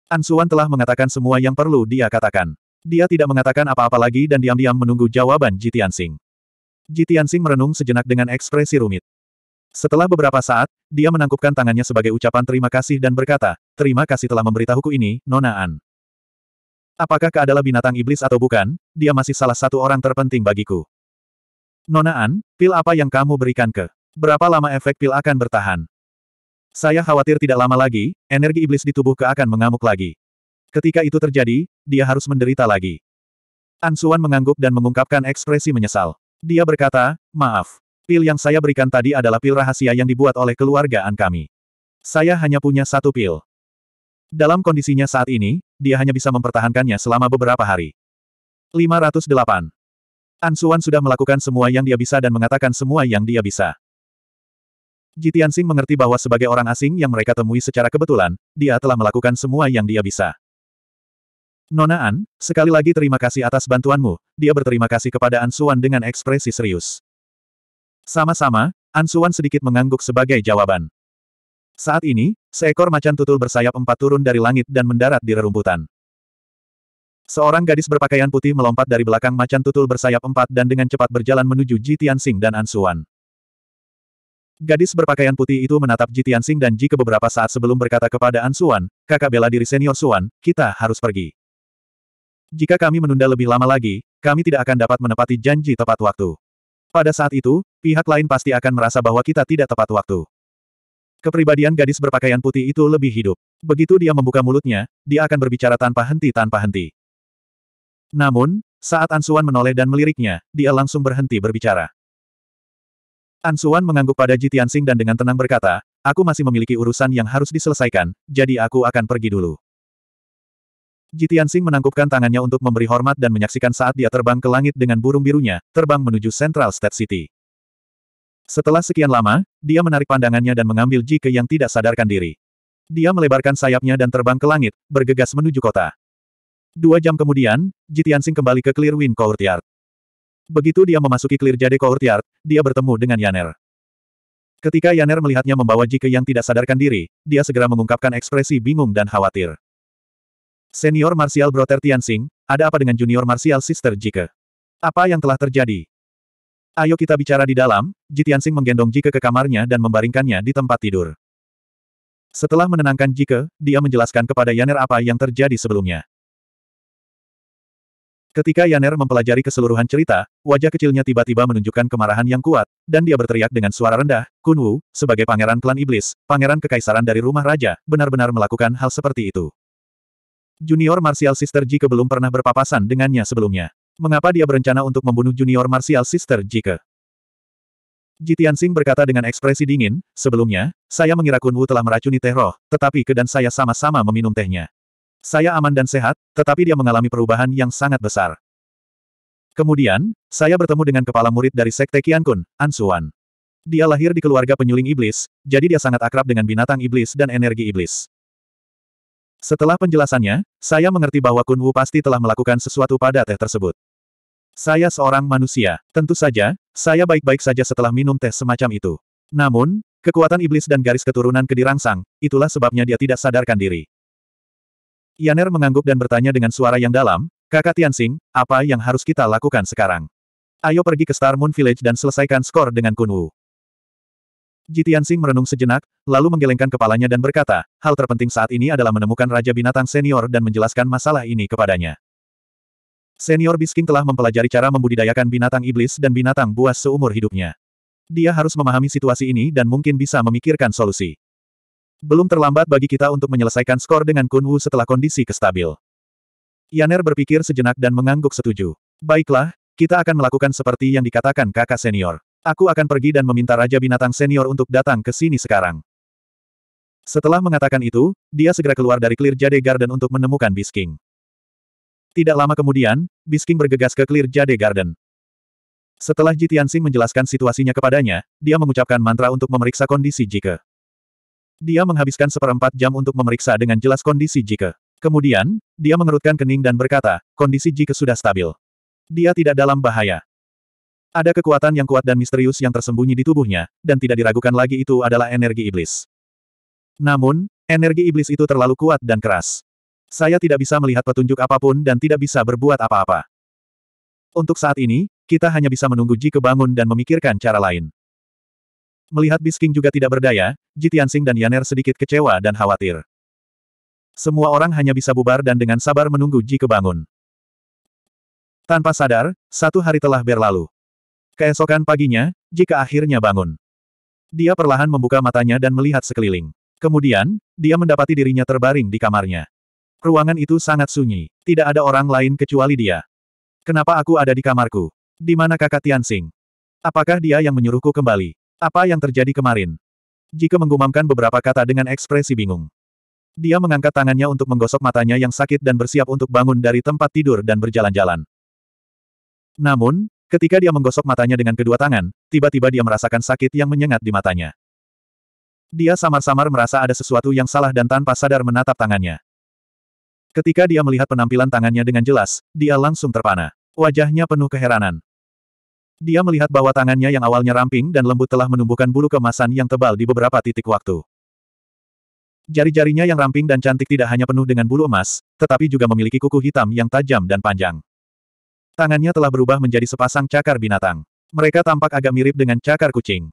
Ansuan telah mengatakan semua yang perlu dia katakan. Dia tidak mengatakan apa-apa lagi dan diam-diam menunggu jawaban Ji Tianxing. Ji Tianxing merenung sejenak dengan ekspresi rumit. Setelah beberapa saat, dia menangkupkan tangannya sebagai ucapan terima kasih dan berkata, terima kasih telah memberitahuku ini, Nona An. Apakah kau adalah binatang iblis atau bukan, dia masih salah satu orang terpenting bagiku. Nona An, pil apa yang kamu berikan ke? Berapa lama efek pil akan bertahan? Saya khawatir tidak lama lagi, energi iblis di tubuh ke akan mengamuk lagi. Ketika itu terjadi, dia harus menderita lagi. Ansuan mengangguk dan mengungkapkan ekspresi menyesal. Dia berkata, maaf. Pil yang saya berikan tadi adalah pil rahasia yang dibuat oleh keluargaan kami. Saya hanya punya satu pil. Dalam kondisinya saat ini, dia hanya bisa mempertahankannya selama beberapa hari. 508. Ansuan sudah melakukan semua yang dia bisa dan mengatakan semua yang dia bisa. Jitiansing mengerti bahwa sebagai orang asing yang mereka temui secara kebetulan, dia telah melakukan semua yang dia bisa. Nona An, sekali lagi terima kasih atas bantuanmu, dia berterima kasih kepada Ansuan dengan ekspresi serius. Sama-sama, Ansuan sedikit mengangguk sebagai jawaban. Saat ini, seekor macan tutul bersayap empat turun dari langit dan mendarat di rerumputan. Seorang gadis berpakaian putih melompat dari belakang macan tutul bersayap empat dan dengan cepat berjalan menuju Ji Tianxing dan Ansuan. Gadis berpakaian putih itu menatap Ji Tianxing dan Ji ke beberapa saat sebelum berkata kepada An Suan, kakak bela diri senior Suan, kita harus pergi. Jika kami menunda lebih lama lagi, kami tidak akan dapat menepati janji tepat waktu. Pada saat itu, pihak lain pasti akan merasa bahwa kita tidak tepat waktu. Kepribadian gadis berpakaian putih itu lebih hidup. Begitu dia membuka mulutnya, dia akan berbicara tanpa henti tanpa henti. Namun, saat Ansuan menoleh dan meliriknya, dia langsung berhenti berbicara. Ansuan mengangguk pada Ji Tianxing dan dengan tenang berkata, aku masih memiliki urusan yang harus diselesaikan, jadi aku akan pergi dulu. Ji Tianxing menangkupkan tangannya untuk memberi hormat dan menyaksikan saat dia terbang ke langit dengan burung birunya, terbang menuju Central State City. Setelah sekian lama, dia menarik pandangannya dan mengambil Ji ke yang tidak sadarkan diri. Dia melebarkan sayapnya dan terbang ke langit, bergegas menuju kota. Dua jam kemudian, Ji Tianxing kembali ke Clearwind Courtyard. Begitu dia memasuki Clear Jade Courtyard, dia bertemu dengan Yaner. Ketika Yaner melihatnya membawa Jike yang tidak sadarkan diri, dia segera mengungkapkan ekspresi bingung dan khawatir. Senior Martial Brother Tianxing, ada apa dengan Junior Martial Sister Jike? Apa yang telah terjadi? Ayo kita bicara di dalam, Ji Tianxing menggendong Jike ke kamarnya dan membaringkannya di tempat tidur. Setelah menenangkan Jike, dia menjelaskan kepada Yaner apa yang terjadi sebelumnya. Ketika Yaner mempelajari keseluruhan cerita, wajah kecilnya tiba-tiba menunjukkan kemarahan yang kuat, dan dia berteriak dengan suara rendah, Kunwu, sebagai pangeran klan iblis, pangeran kekaisaran dari rumah raja, benar-benar melakukan hal seperti itu. Junior Martial Sister Jike belum pernah berpapasan dengannya sebelumnya. Mengapa dia berencana untuk membunuh Junior Martial Sister Jike? Jitiansing berkata dengan ekspresi dingin, sebelumnya, saya mengira Kunwu telah meracuni teh roh, tetapi ke dan saya sama-sama meminum tehnya. Saya aman dan sehat, tetapi dia mengalami perubahan yang sangat besar. Kemudian, saya bertemu dengan kepala murid dari Sekte Qiankun, Ansuan. Dia lahir di keluarga penyuling iblis, jadi dia sangat akrab dengan binatang iblis dan energi iblis. Setelah penjelasannya, saya mengerti bahwa Kun Wu pasti telah melakukan sesuatu pada teh tersebut. Saya seorang manusia, tentu saja, saya baik-baik saja setelah minum teh semacam itu. Namun, kekuatan iblis dan garis keturunan kedirangsang, itulah sebabnya dia tidak sadarkan diri. Yaner mengangguk dan bertanya dengan suara yang dalam, Kakak Tianxing, apa yang harus kita lakukan sekarang? Ayo pergi ke Star Moon Village dan selesaikan skor dengan Kunwu. Ji Tianxing merenung sejenak, lalu menggelengkan kepalanya dan berkata, hal terpenting saat ini adalah menemukan Raja Binatang Senior dan menjelaskan masalah ini kepadanya. Senior Bisking telah mempelajari cara membudidayakan binatang iblis dan binatang buas seumur hidupnya. Dia harus memahami situasi ini dan mungkin bisa memikirkan solusi. Belum terlambat bagi kita untuk menyelesaikan skor dengan Kun Wu setelah kondisi kestabil. Yaner berpikir sejenak dan mengangguk setuju. Baiklah, kita akan melakukan seperti yang dikatakan kakak senior. Aku akan pergi dan meminta Raja Binatang Senior untuk datang ke sini sekarang. Setelah mengatakan itu, dia segera keluar dari Clear Jade Garden untuk menemukan Bisking. Tidak lama kemudian, Bisking bergegas ke Clear Jade Garden. Setelah Jitiansing menjelaskan situasinya kepadanya, dia mengucapkan mantra untuk memeriksa kondisi Jike. Dia menghabiskan seperempat jam untuk memeriksa dengan jelas kondisi Jike. Kemudian, dia mengerutkan kening dan berkata, kondisi Jike sudah stabil. Dia tidak dalam bahaya. Ada kekuatan yang kuat dan misterius yang tersembunyi di tubuhnya, dan tidak diragukan lagi itu adalah energi iblis. Namun, energi iblis itu terlalu kuat dan keras. Saya tidak bisa melihat petunjuk apa pun dan tidak bisa berbuat apa-apa. Untuk saat ini, kita hanya bisa menunggu Ji kebangun dan memikirkan cara lain. Melihat Bisking juga tidak berdaya, Ji Tianxing dan Yaner sedikit kecewa dan khawatir. Semua orang hanya bisa bubar dan dengan sabar menunggu Ji kebangun. Tanpa sadar, satu hari telah berlalu. Keesokan paginya, Jika akhirnya bangun. Dia perlahan membuka matanya dan melihat sekeliling. Kemudian, dia mendapati dirinya terbaring di kamarnya. Ruangan itu sangat sunyi. Tidak ada orang lain kecuali dia. Kenapa aku ada di kamarku? Di mana kakak Tianxing? Apakah dia yang menyuruhku kembali? Apa yang terjadi kemarin? Jika menggumamkan beberapa kata dengan ekspresi bingung. Dia mengangkat tangannya untuk menggosok matanya yang sakit dan bersiap untuk bangun dari tempat tidur dan berjalan-jalan. Namun, ketika dia menggosok matanya dengan kedua tangan, tiba-tiba dia merasakan sakit yang menyengat di matanya. Dia samar-samar merasa ada sesuatu yang salah dan tanpa sadar menatap tangannya. Ketika dia melihat penampilan tangannya dengan jelas, dia langsung terpana. Wajahnya penuh keheranan. Dia melihat bahwa tangannya yang awalnya ramping dan lembut telah menumbuhkan bulu kemasan yang tebal di beberapa titik waktu. Jari-jarinya yang ramping dan cantik tidak hanya penuh dengan bulu emas, tetapi juga memiliki kuku hitam yang tajam dan panjang. Tangannya telah berubah menjadi sepasang cakar binatang. Mereka tampak agak mirip dengan cakar kucing.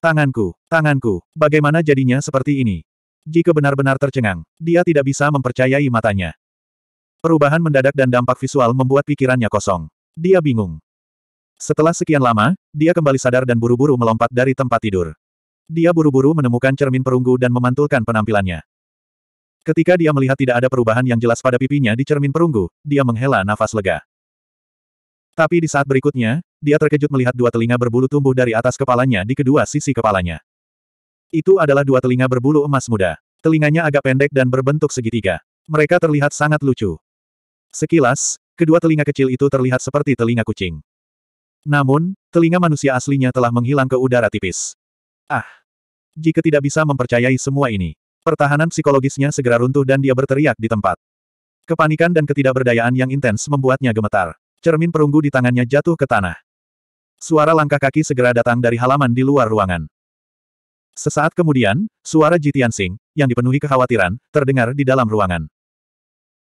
Tanganku, tanganku, bagaimana jadinya seperti ini? Jika benar-benar tercengang, dia tidak bisa mempercayai matanya. Perubahan mendadak dan dampak visual membuat pikirannya kosong. Dia bingung. Setelah sekian lama, dia kembali sadar dan buru-buru melompat dari tempat tidur. Dia buru-buru menemukan cermin perunggu dan memantulkan penampilannya. Ketika dia melihat tidak ada perubahan yang jelas pada pipinya di cermin perunggu, dia menghela nafas lega. Tapi di saat berikutnya, dia terkejut melihat dua telinga berbulu tumbuh dari atas kepalanya di kedua sisi kepalanya. Itu adalah dua telinga berbulu emas muda. Telinganya agak pendek dan berbentuk segitiga. Mereka terlihat sangat lucu. Sekilas, kedua telinga kecil itu terlihat seperti telinga kucing. Namun, telinga manusia aslinya telah menghilang ke udara tipis. Ah! Jika tidak bisa mempercayai semua ini, pertahanan psikologisnya segera runtuh dan dia berteriak di tempat. Kepanikan dan ketidakberdayaan yang intens membuatnya gemetar. Cermin perunggu di tangannya jatuh ke tanah. Suara langkah kaki segera datang dari halaman di luar ruangan. Sesaat kemudian, suara Jitian Sing, yang dipenuhi kekhawatiran, terdengar di dalam ruangan.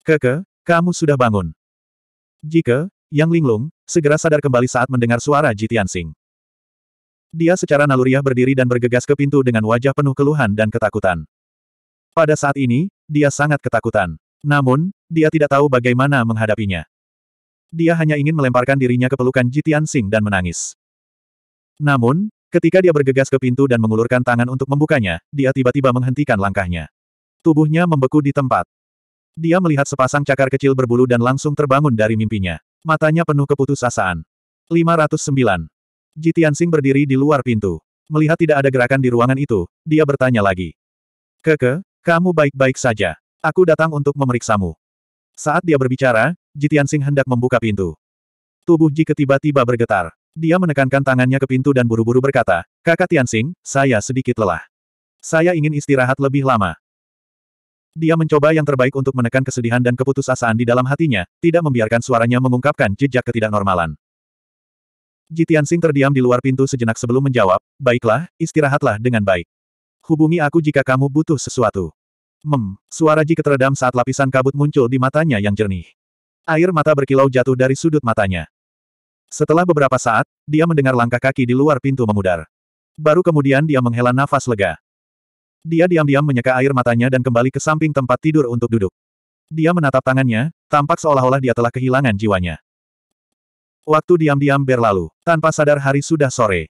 Keke, kamu sudah bangun. Jika, Yang Linglung, segera sadar kembali saat mendengar suara Jitian Sing. Dia secara naluriah berdiri dan bergegas ke pintu dengan wajah penuh keluhan dan ketakutan. Pada saat ini, dia sangat ketakutan. Namun, dia tidak tahu bagaimana menghadapinya. Dia hanya ingin melemparkan dirinya ke pelukan Jitian Sing dan menangis. Namun, ketika dia bergegas ke pintu dan mengulurkan tangan untuk membukanya, dia tiba-tiba menghentikan langkahnya. Tubuhnya membeku di tempat. Dia melihat sepasang cakar kecil berbulu dan langsung terbangun dari mimpinya. Matanya penuh keputusasaan. 509. Jitiansing berdiri di luar pintu. Melihat tidak ada gerakan di ruangan itu, dia bertanya lagi. Keke, kamu baik-baik saja. Aku datang untuk memeriksamu. Saat dia berbicara, Jitiansing hendak membuka pintu. Tubuh Jike tiba-tiba bergetar. Dia menekankan tangannya ke pintu dan buru-buru berkata, Kakak Tianxing, saya sedikit lelah. Saya ingin istirahat lebih lama. Dia mencoba yang terbaik untuk menekan kesedihan dan keputusasaan di dalam hatinya, tidak membiarkan suaranya mengungkapkan jejak ketidaknormalan. Jitiansing terdiam di luar pintu sejenak sebelum menjawab, baiklah, istirahatlah dengan baik. Hubungi aku jika kamu butuh sesuatu. Mem, suara Ji teredam saat lapisan kabut muncul di matanya yang jernih. Air mata berkilau jatuh dari sudut matanya. Setelah beberapa saat, dia mendengar langkah kaki di luar pintu memudar. Baru kemudian dia menghela nafas lega. Dia diam-diam menyeka air matanya dan kembali ke samping tempat tidur untuk duduk. Dia menatap tangannya, tampak seolah-olah dia telah kehilangan jiwanya. Waktu diam-diam berlalu. Tanpa sadar hari sudah sore.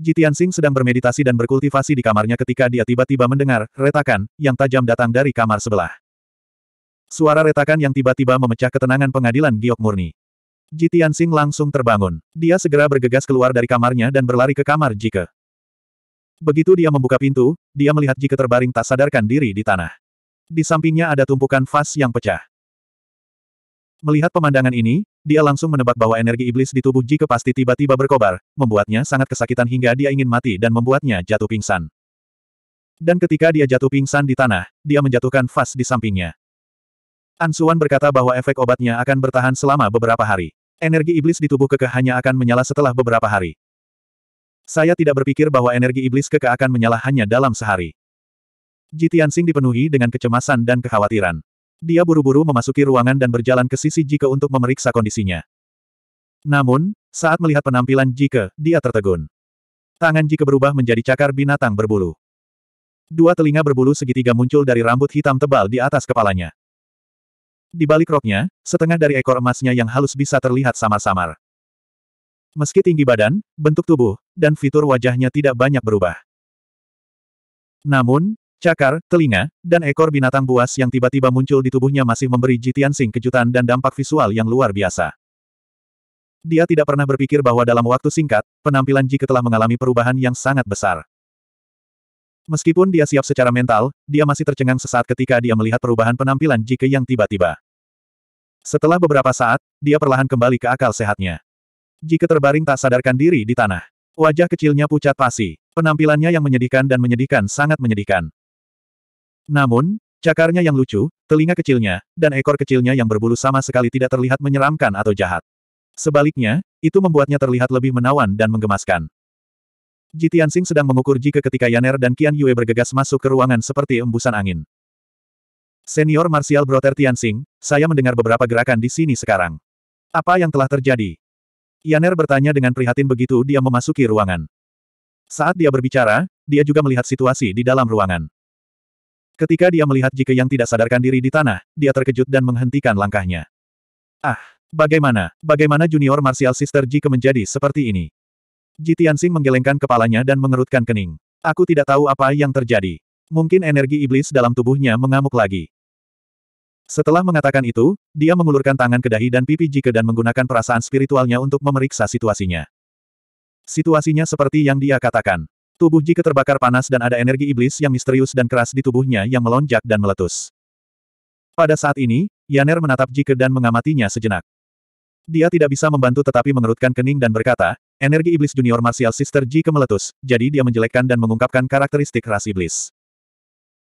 Jitian Sing sedang bermeditasi dan berkultivasi di kamarnya ketika dia tiba-tiba mendengar retakan yang tajam datang dari kamar sebelah. Suara retakan yang tiba-tiba memecah ketenangan pengadilan giok murni. Jitian Sing langsung terbangun. Dia segera bergegas keluar dari kamarnya dan berlari ke kamar Jike. Begitu dia membuka pintu, dia melihat Jike terbaring tak sadarkan diri di tanah. Di sampingnya ada tumpukan vas yang pecah. Melihat pemandangan ini, dia langsung menebak bahwa energi iblis di tubuh Jike pasti tiba-tiba berkobar, membuatnya sangat kesakitan hingga dia ingin mati dan membuatnya jatuh pingsan. Dan ketika dia jatuh pingsan di tanah, dia menjatuhkan vas di sampingnya. Ansuan berkata bahwa efek obatnya akan bertahan selama beberapa hari. Energi iblis di tubuh kekeh hanya akan menyala setelah beberapa hari. Saya tidak berpikir bahwa energi iblis kekeh akan menyala hanya dalam sehari. Jitian Sing dipenuhi dengan kecemasan dan kekhawatiran. Dia buru-buru memasuki ruangan dan berjalan ke sisi Jike untuk memeriksa kondisinya. Namun, saat melihat penampilan Jike, dia tertegun. Tangan Jike berubah menjadi cakar binatang berbulu. Dua telinga berbulu segitiga muncul dari rambut hitam tebal di atas kepalanya. Di balik roknya, setengah dari ekor emasnya yang halus bisa terlihat samar-samar. Meski tinggi badan, bentuk tubuh, dan fitur wajahnya tidak banyak berubah. Namun, cakar, telinga, dan ekor binatang buas yang tiba-tiba muncul di tubuhnya masih memberi Jitian Sing kejutan dan dampak visual yang luar biasa. Dia tidak pernah berpikir bahwa dalam waktu singkat, penampilan Jike telah mengalami perubahan yang sangat besar. Meskipun dia siap secara mental, dia masih tercengang sesaat ketika dia melihat perubahan penampilan Jike yang tiba-tiba. Setelah beberapa saat, dia perlahan kembali ke akal sehatnya. Jika terbaring tak sadarkan diri di tanah. Wajah kecilnya pucat pasi. Penampilannya yang menyedihkan dan menyedihkan sangat menyedihkan. Namun, cakarnya yang lucu, telinga kecilnya, dan ekor kecilnya yang berbulu sama sekali tidak terlihat menyeramkan atau jahat. Sebaliknya, itu membuatnya terlihat lebih menawan dan menggemaskan. Jitiansing sedang mengukur jika ketika Yaner dan Qian Yue bergegas masuk ke ruangan seperti embusan angin. Senior Martial Brother Tianxing, saya mendengar beberapa gerakan di sini sekarang. Apa yang telah terjadi? Yaner bertanya dengan prihatin begitu dia memasuki ruangan. Saat dia berbicara, dia juga melihat situasi di dalam ruangan. Ketika dia melihat Jike yang tidak sadarkan diri di tanah, dia terkejut dan menghentikan langkahnya. Ah, bagaimana, bagaimana junior martial sister Jike menjadi seperti ini? Ji Tianxing menggelengkan kepalanya dan mengerutkan kening. Aku tidak tahu apa yang terjadi. Mungkin energi iblis dalam tubuhnya mengamuk lagi. Setelah mengatakan itu, dia mengulurkan tangan ke dahi dan pipi Jike dan menggunakan perasaan spiritualnya untuk memeriksa situasinya. Situasinya seperti yang dia katakan. Tubuh Jike terbakar panas dan ada energi iblis yang misterius dan keras di tubuhnya yang melonjak dan meletus. Pada saat ini, Yaner menatap Jike dan mengamatinya sejenak. Dia tidak bisa membantu tetapi mengerutkan kening dan berkata, energi iblis junior martial sister Jike meletus, jadi dia menjelekkan dan mengungkapkan karakteristik ras iblis.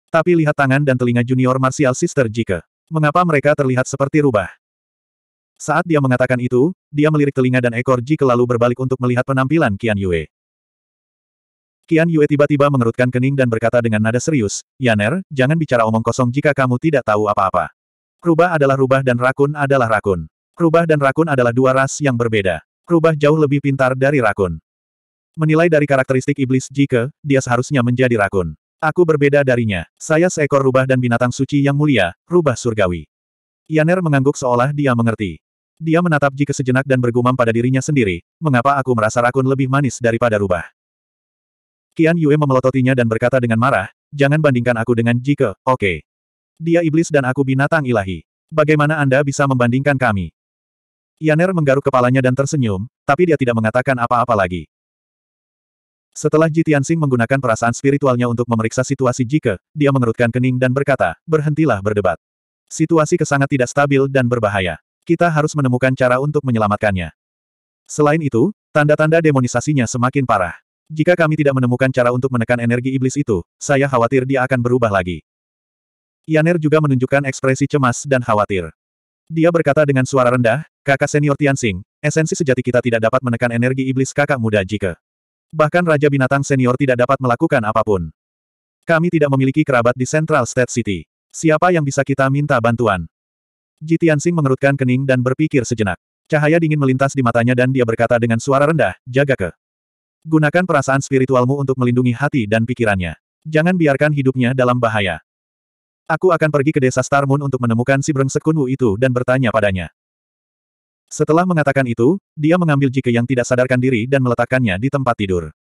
Tapi lihat tangan dan telinga junior martial sister Jike. Mengapa mereka terlihat seperti rubah? Saat dia mengatakan itu, dia melirik telinga dan ekor Ji lalu berbalik untuk melihat penampilan Qian Yue. Qian Yue tiba-tiba mengerutkan kening dan berkata dengan nada serius, Yaner, jangan bicara omong kosong jika kamu tidak tahu apa-apa. Rubah adalah rubah dan rakun adalah rakun. Rubah dan rakun adalah dua ras yang berbeda. Rubah jauh lebih pintar dari rakun. Menilai dari karakteristik iblis jika, dia seharusnya menjadi rakun. Aku berbeda darinya. Saya seekor rubah dan binatang suci yang mulia, rubah surgawi. Yaner mengangguk seolah dia mengerti. Dia menatap Jike sejenak dan bergumam pada dirinya sendiri, mengapa aku merasa rakun lebih manis daripada rubah. Kian Yue memelototinya dan berkata dengan marah, jangan bandingkan aku dengan Jike, oke. Okay. Dia iblis dan aku binatang ilahi. Bagaimana Anda bisa membandingkan kami? Yaner menggaruk kepalanya dan tersenyum, tapi dia tidak mengatakan apa-apa lagi. Setelah Ji Tianxing menggunakan perasaan spiritualnya untuk memeriksa situasi Jike, dia mengerutkan kening dan berkata, berhentilah berdebat. Situasi kesangat tidak stabil dan berbahaya. Kita harus menemukan cara untuk menyelamatkannya. Selain itu, tanda-tanda demonisasinya semakin parah. Jika kami tidak menemukan cara untuk menekan energi iblis itu, saya khawatir dia akan berubah lagi. Yaner juga menunjukkan ekspresi cemas dan khawatir. Dia berkata dengan suara rendah, kakak senior Tianxing, esensi sejati kita tidak dapat menekan energi iblis kakak muda Jike. Bahkan Raja Binatang Senior tidak dapat melakukan apa pun. Kami tidak memiliki kerabat di Central State City. Siapa yang bisa kita minta bantuan? Ji Tianxing mengerutkan kening dan berpikir sejenak. Cahaya dingin melintas di matanya dan dia berkata dengan suara rendah, jaga ke. Gunakan perasaan spiritualmu untuk melindungi hati dan pikirannya. Jangan biarkan hidupnya dalam bahaya. Aku akan pergi ke desa Star Moon untuk menemukan si brengsek kunwu itu dan bertanya padanya. Setelah mengatakan itu, dia mengambil Jike yang tidak sadarkan diri dan meletakkannya di tempat tidur.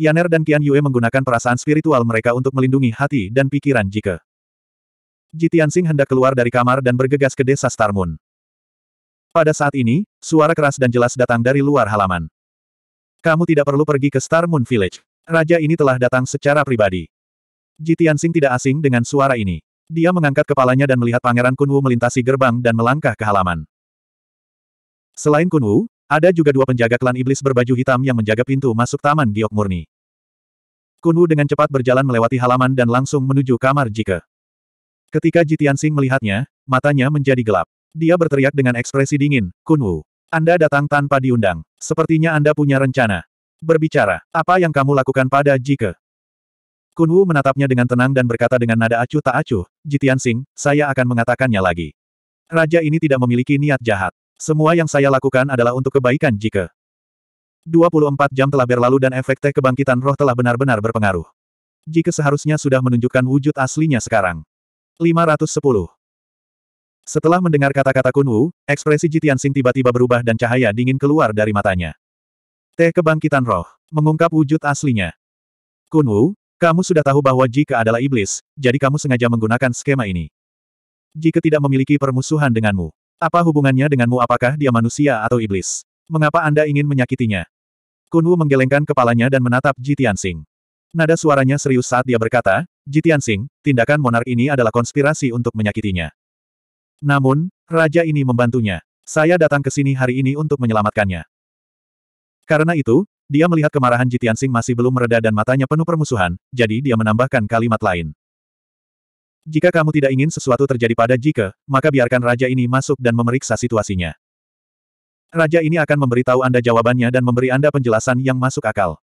Yaner dan Qian Yue menggunakan perasaan spiritual mereka untuk melindungi hati dan pikiran Jike. Jitiansing hendak keluar dari kamar dan bergegas ke desa Star Moon. Pada saat ini, suara keras dan jelas datang dari luar halaman. Kamu tidak perlu pergi ke Star Moon Village. Raja ini telah datang secara pribadi. Ji Tianxing tidak asing dengan suara ini. Dia mengangkat kepalanya dan melihat Pangeran Kunwu melintasi gerbang dan melangkah ke halaman. Selain Kunwu, ada juga dua penjaga klan iblis berbaju hitam yang menjaga pintu masuk Taman Giok Murni. Kunwu dengan cepat berjalan melewati halaman dan langsung menuju kamar Jike. Ketika Ji Tianxing melihatnya, matanya menjadi gelap. Dia berteriak dengan ekspresi dingin, Kunwu. Anda datang tanpa diundang. Sepertinya Anda punya rencana. Berbicara, apa yang kamu lakukan pada Jike? Kunwu menatapnya dengan tenang dan berkata dengan nada acuh tak acuh, Jitian Sing, saya akan mengatakannya lagi. Raja ini tidak memiliki niat jahat. Semua yang saya lakukan adalah untuk kebaikan Jike. 24 jam telah berlalu dan efek teh kebangkitan roh telah benar-benar berpengaruh. Jike seharusnya sudah menunjukkan wujud aslinya sekarang. 510. Setelah mendengar kata-kata Kunwu, ekspresi Jitian Sing tiba-tiba berubah dan cahaya dingin keluar dari matanya. Teh kebangkitan roh. Mengungkap wujud aslinya. Kunwu, kamu sudah tahu bahwa jika adalah iblis, jadi kamu sengaja menggunakan skema ini. Jika tidak memiliki permusuhan denganmu. Apa hubungannya denganmu apakah dia manusia atau iblis? Mengapa Anda ingin menyakitinya? Kunwu menggelengkan kepalanya dan menatap Ji Tianxing. Nada suaranya serius saat dia berkata, Ji Tianxing, tindakan monark ini adalah konspirasi untuk menyakitinya. Namun, raja ini membantunya. Saya datang ke sini hari ini untuk menyelamatkannya. Karena itu, dia melihat kemarahan Jitiansing masih belum mereda dan matanya penuh permusuhan, jadi dia menambahkan kalimat lain. Jika kamu tidak ingin sesuatu terjadi pada Jike, maka biarkan raja ini masuk dan memeriksa situasinya. Raja ini akan memberitahu Anda jawabannya dan memberi Anda penjelasan yang masuk akal.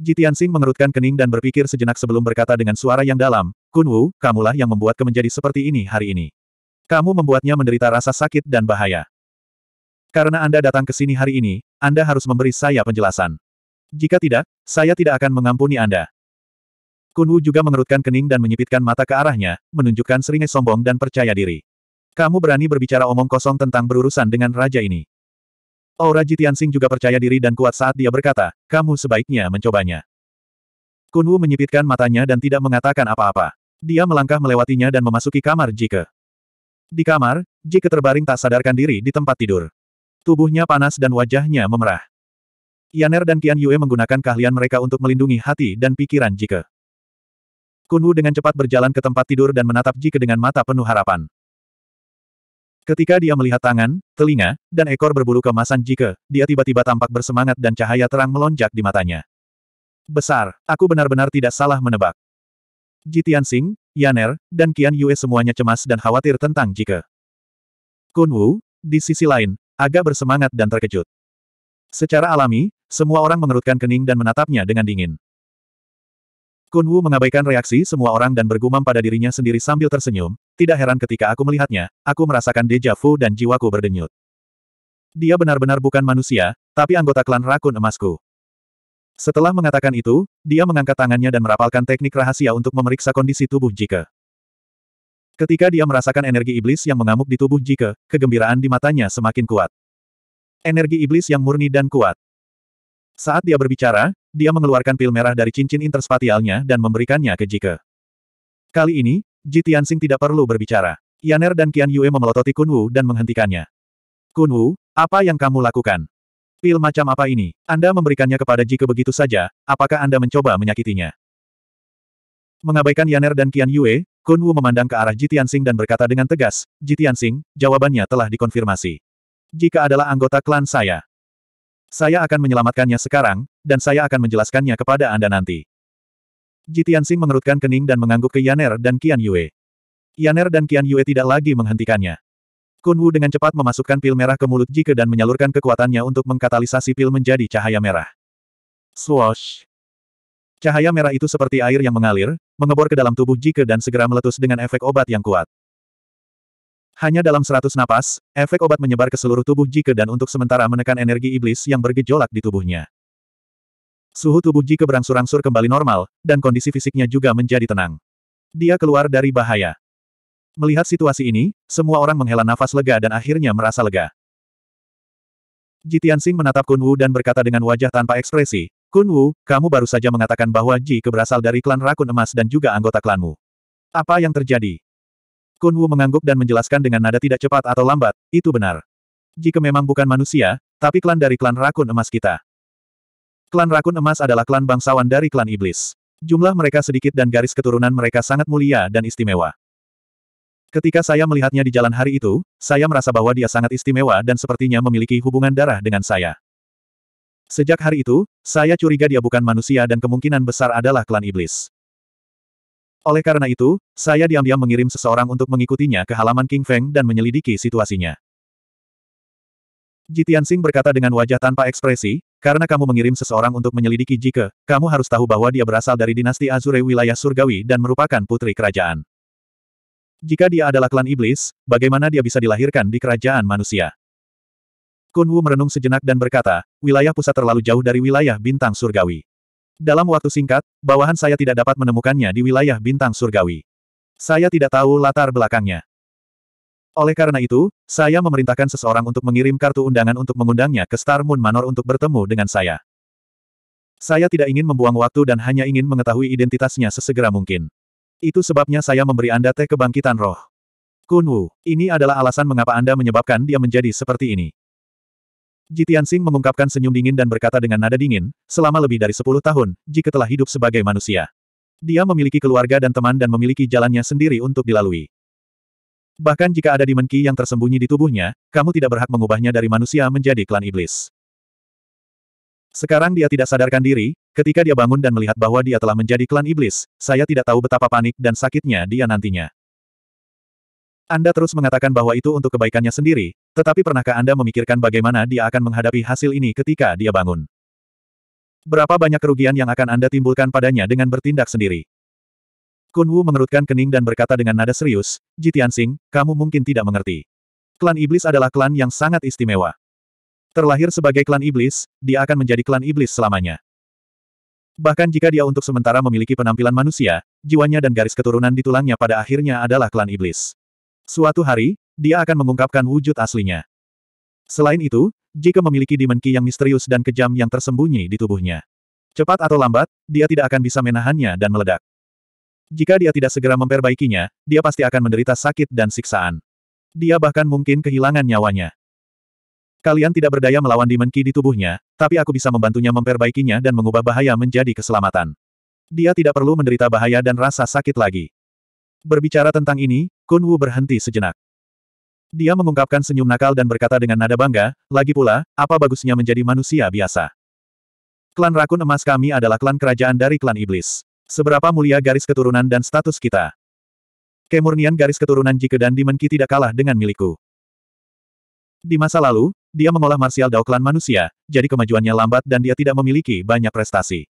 Jitiansing mengerutkan kening dan berpikir sejenak sebelum berkata dengan suara yang dalam, Kunwu, kamulah yang membuat menjadi seperti ini hari ini. Kamu membuatnya menderita rasa sakit dan bahaya. Karena Anda datang ke sini hari ini, Anda harus memberi saya penjelasan. Jika tidak, saya tidak akan mengampuni Anda. Kunwu juga mengerutkan kening dan menyipitkan mata ke arahnya, menunjukkan seringnya sombong dan percaya diri. Kamu berani berbicara omong kosong tentang berurusan dengan raja ini. Aura Jitiansing juga percaya diri dan kuat saat dia berkata, kamu sebaiknya mencobanya. Kunwu menyipitkan matanya dan tidak mengatakan apa-apa. Dia melangkah melewatinya dan memasuki kamar Jike. Di kamar, Jike terbaring tak sadarkan diri di tempat tidur. Tubuhnya panas dan wajahnya memerah. Yaner dan Qian Yue menggunakan keahlian mereka untuk melindungi hati dan pikiran Jike. Kunwu dengan cepat berjalan ke tempat tidur dan menatap Jike dengan mata penuh harapan. Ketika dia melihat tangan, telinga, dan ekor berbulu kemasan Jike, dia tiba-tiba tampak bersemangat dan cahaya terang melonjak di matanya. Besar, aku benar-benar tidak salah menebak. Jitian Sing, Yaner, dan Qian Yue semuanya cemas dan khawatir tentang Jike. Kunwu, di sisi lain, agak bersemangat dan terkejut. Secara alami, semua orang mengerutkan kening dan menatapnya dengan dingin. Kunwu mengabaikan reaksi semua orang dan bergumam pada dirinya sendiri sambil tersenyum, tidak heran ketika aku melihatnya, aku merasakan deja vu dan jiwaku berdenyut. Dia benar-benar bukan manusia, tapi anggota klan rakun emasku. Setelah mengatakan itu, dia mengangkat tangannya dan merapalkan teknik rahasia untuk memeriksa kondisi tubuh Jike. Ketika dia merasakan energi iblis yang mengamuk di tubuh Jike, kegembiraan di matanya semakin kuat. Energi iblis yang murni dan kuat. Saat dia berbicara, dia mengeluarkan pil merah dari cincin interspatialnya dan memberikannya ke Jike. Kali ini, Ji Tianxing tidak perlu berbicara. Yaner dan Qian Yue memelototi Kunwu dan menghentikannya. Kunwu, apa yang kamu lakukan? Pil macam apa ini? Anda memberikannya kepada Jike begitu saja, apakah Anda mencoba menyakitinya? Mengabaikan Yaner dan Qian Yue, Kun Wu memandang ke arah Jitiansing dan berkata dengan tegas, Jitiansing, jawabannya telah dikonfirmasi. Jika adalah anggota klan saya. Saya akan menyelamatkannya sekarang, dan saya akan menjelaskannya kepada Anda nanti. Jitiansing mengerutkan kening dan mengangguk ke Yaner dan Qian Yue. Yaner dan Qian Yue tidak lagi menghentikannya. Kun Wu dengan cepat memasukkan pil merah ke mulut Jike dan menyalurkan kekuatannya untuk mengkatalisasi pil menjadi cahaya merah. Swoosh! Cahaya merah itu seperti air yang mengalir, mengebor ke dalam tubuh Jike dan segera meletus dengan efek obat yang kuat. Hanya dalam seratus napas, efek obat menyebar ke seluruh tubuh Jike dan untuk sementara menekan energi iblis yang bergejolak di tubuhnya. Suhu tubuh Jike berangsur-angsur kembali normal, dan kondisi fisiknya juga menjadi tenang. Dia keluar dari bahaya. Melihat situasi ini, semua orang menghela nafas lega dan akhirnya merasa lega. Jitiansing menatap Kun Wu dan berkata dengan wajah tanpa ekspresi, Kun Wu, kamu baru saja mengatakan bahwa Ji Ke berasal dari klan Rakun Emas dan juga anggota klanmu. Apa yang terjadi? Kun Wu mengangguk dan menjelaskan dengan nada tidak cepat atau lambat, itu benar. Jika memang bukan manusia, tapi klan dari klan Rakun Emas kita. Klan Rakun Emas adalah klan bangsawan dari klan iblis. Jumlah mereka sedikit dan garis keturunan mereka sangat mulia dan istimewa. Ketika saya melihatnya di jalan hari itu, saya merasa bahwa dia sangat istimewa dan sepertinya memiliki hubungan darah dengan saya. Sejak hari itu, saya curiga dia bukan manusia dan kemungkinan besar adalah klan iblis. Oleh karena itu, saya diam-diam mengirim seseorang untuk mengikutinya ke halaman King Feng dan menyelidiki situasinya. Jitian Sing berkata dengan wajah tanpa ekspresi, karena kamu mengirim seseorang untuk menyelidiki Jike, kamu harus tahu bahwa dia berasal dari dinasti Azure wilayah surgawi dan merupakan putri kerajaan. Jika dia adalah klan iblis, bagaimana dia bisa dilahirkan di kerajaan manusia? Kun Wu merenung sejenak dan berkata, wilayah pusat terlalu jauh dari wilayah bintang surgawi. Dalam waktu singkat, bawahan saya tidak dapat menemukannya di wilayah bintang surgawi. Saya tidak tahu latar belakangnya. Oleh karena itu, saya memerintahkan seseorang untuk mengirim kartu undangan untuk mengundangnya ke Star Moon Manor untuk bertemu dengan saya. Saya tidak ingin membuang waktu dan hanya ingin mengetahui identitasnya sesegera mungkin. Itu sebabnya saya memberi Anda teh kebangkitan roh. Kunwu, ini adalah alasan mengapa Anda menyebabkan dia menjadi seperti ini. Jitian Sing mengungkapkan senyum dingin dan berkata dengan nada dingin, selama lebih dari sepuluh tahun, jika telah hidup sebagai manusia. Dia memiliki keluarga dan teman dan memiliki jalannya sendiri untuk dilalui. Bahkan jika ada Demon Ki yang tersembunyi di tubuhnya, kamu tidak berhak mengubahnya dari manusia menjadi klan iblis. Sekarang dia tidak sadarkan diri, ketika dia bangun dan melihat bahwa dia telah menjadi klan iblis, saya tidak tahu betapa panik dan sakitnya dia nantinya. Anda terus mengatakan bahwa itu untuk kebaikannya sendiri, tetapi pernahkah Anda memikirkan bagaimana dia akan menghadapi hasil ini ketika dia bangun? Berapa banyak kerugian yang akan Anda timbulkan padanya dengan bertindak sendiri? Kun Wu mengerutkan kening dan berkata dengan nada serius, Jitiansing, kamu mungkin tidak mengerti. Klan Iblis adalah klan yang sangat istimewa. Terlahir sebagai klan Iblis, dia akan menjadi klan Iblis selamanya. Bahkan jika dia untuk sementara memiliki penampilan manusia, jiwanya dan garis keturunan di tulangnya pada akhirnya adalah klan Iblis. Suatu hari, dia akan mengungkapkan wujud aslinya. Selain itu, jika memiliki Demon yang misterius dan kejam yang tersembunyi di tubuhnya. Cepat atau lambat, dia tidak akan bisa menahannya dan meledak. Jika dia tidak segera memperbaikinya, dia pasti akan menderita sakit dan siksaan. Dia bahkan mungkin kehilangan nyawanya. Kalian tidak berdaya melawan Demon di tubuhnya, tapi aku bisa membantunya memperbaikinya dan mengubah bahaya menjadi keselamatan. Dia tidak perlu menderita bahaya dan rasa sakit lagi. Berbicara tentang ini, Kun Wu berhenti sejenak. Dia mengungkapkan senyum nakal dan berkata dengan nada bangga, lagi pula, apa bagusnya menjadi manusia biasa. Klan Rakun Emas kami adalah klan kerajaan dari klan Iblis. Seberapa mulia garis keturunan dan status kita? Kemurnian garis keturunan Jike dan Demon Ki tidak kalah dengan milikku. Di masa lalu, dia mengolah martial Dao klan manusia, jadi kemajuannya lambat dan dia tidak memiliki banyak prestasi.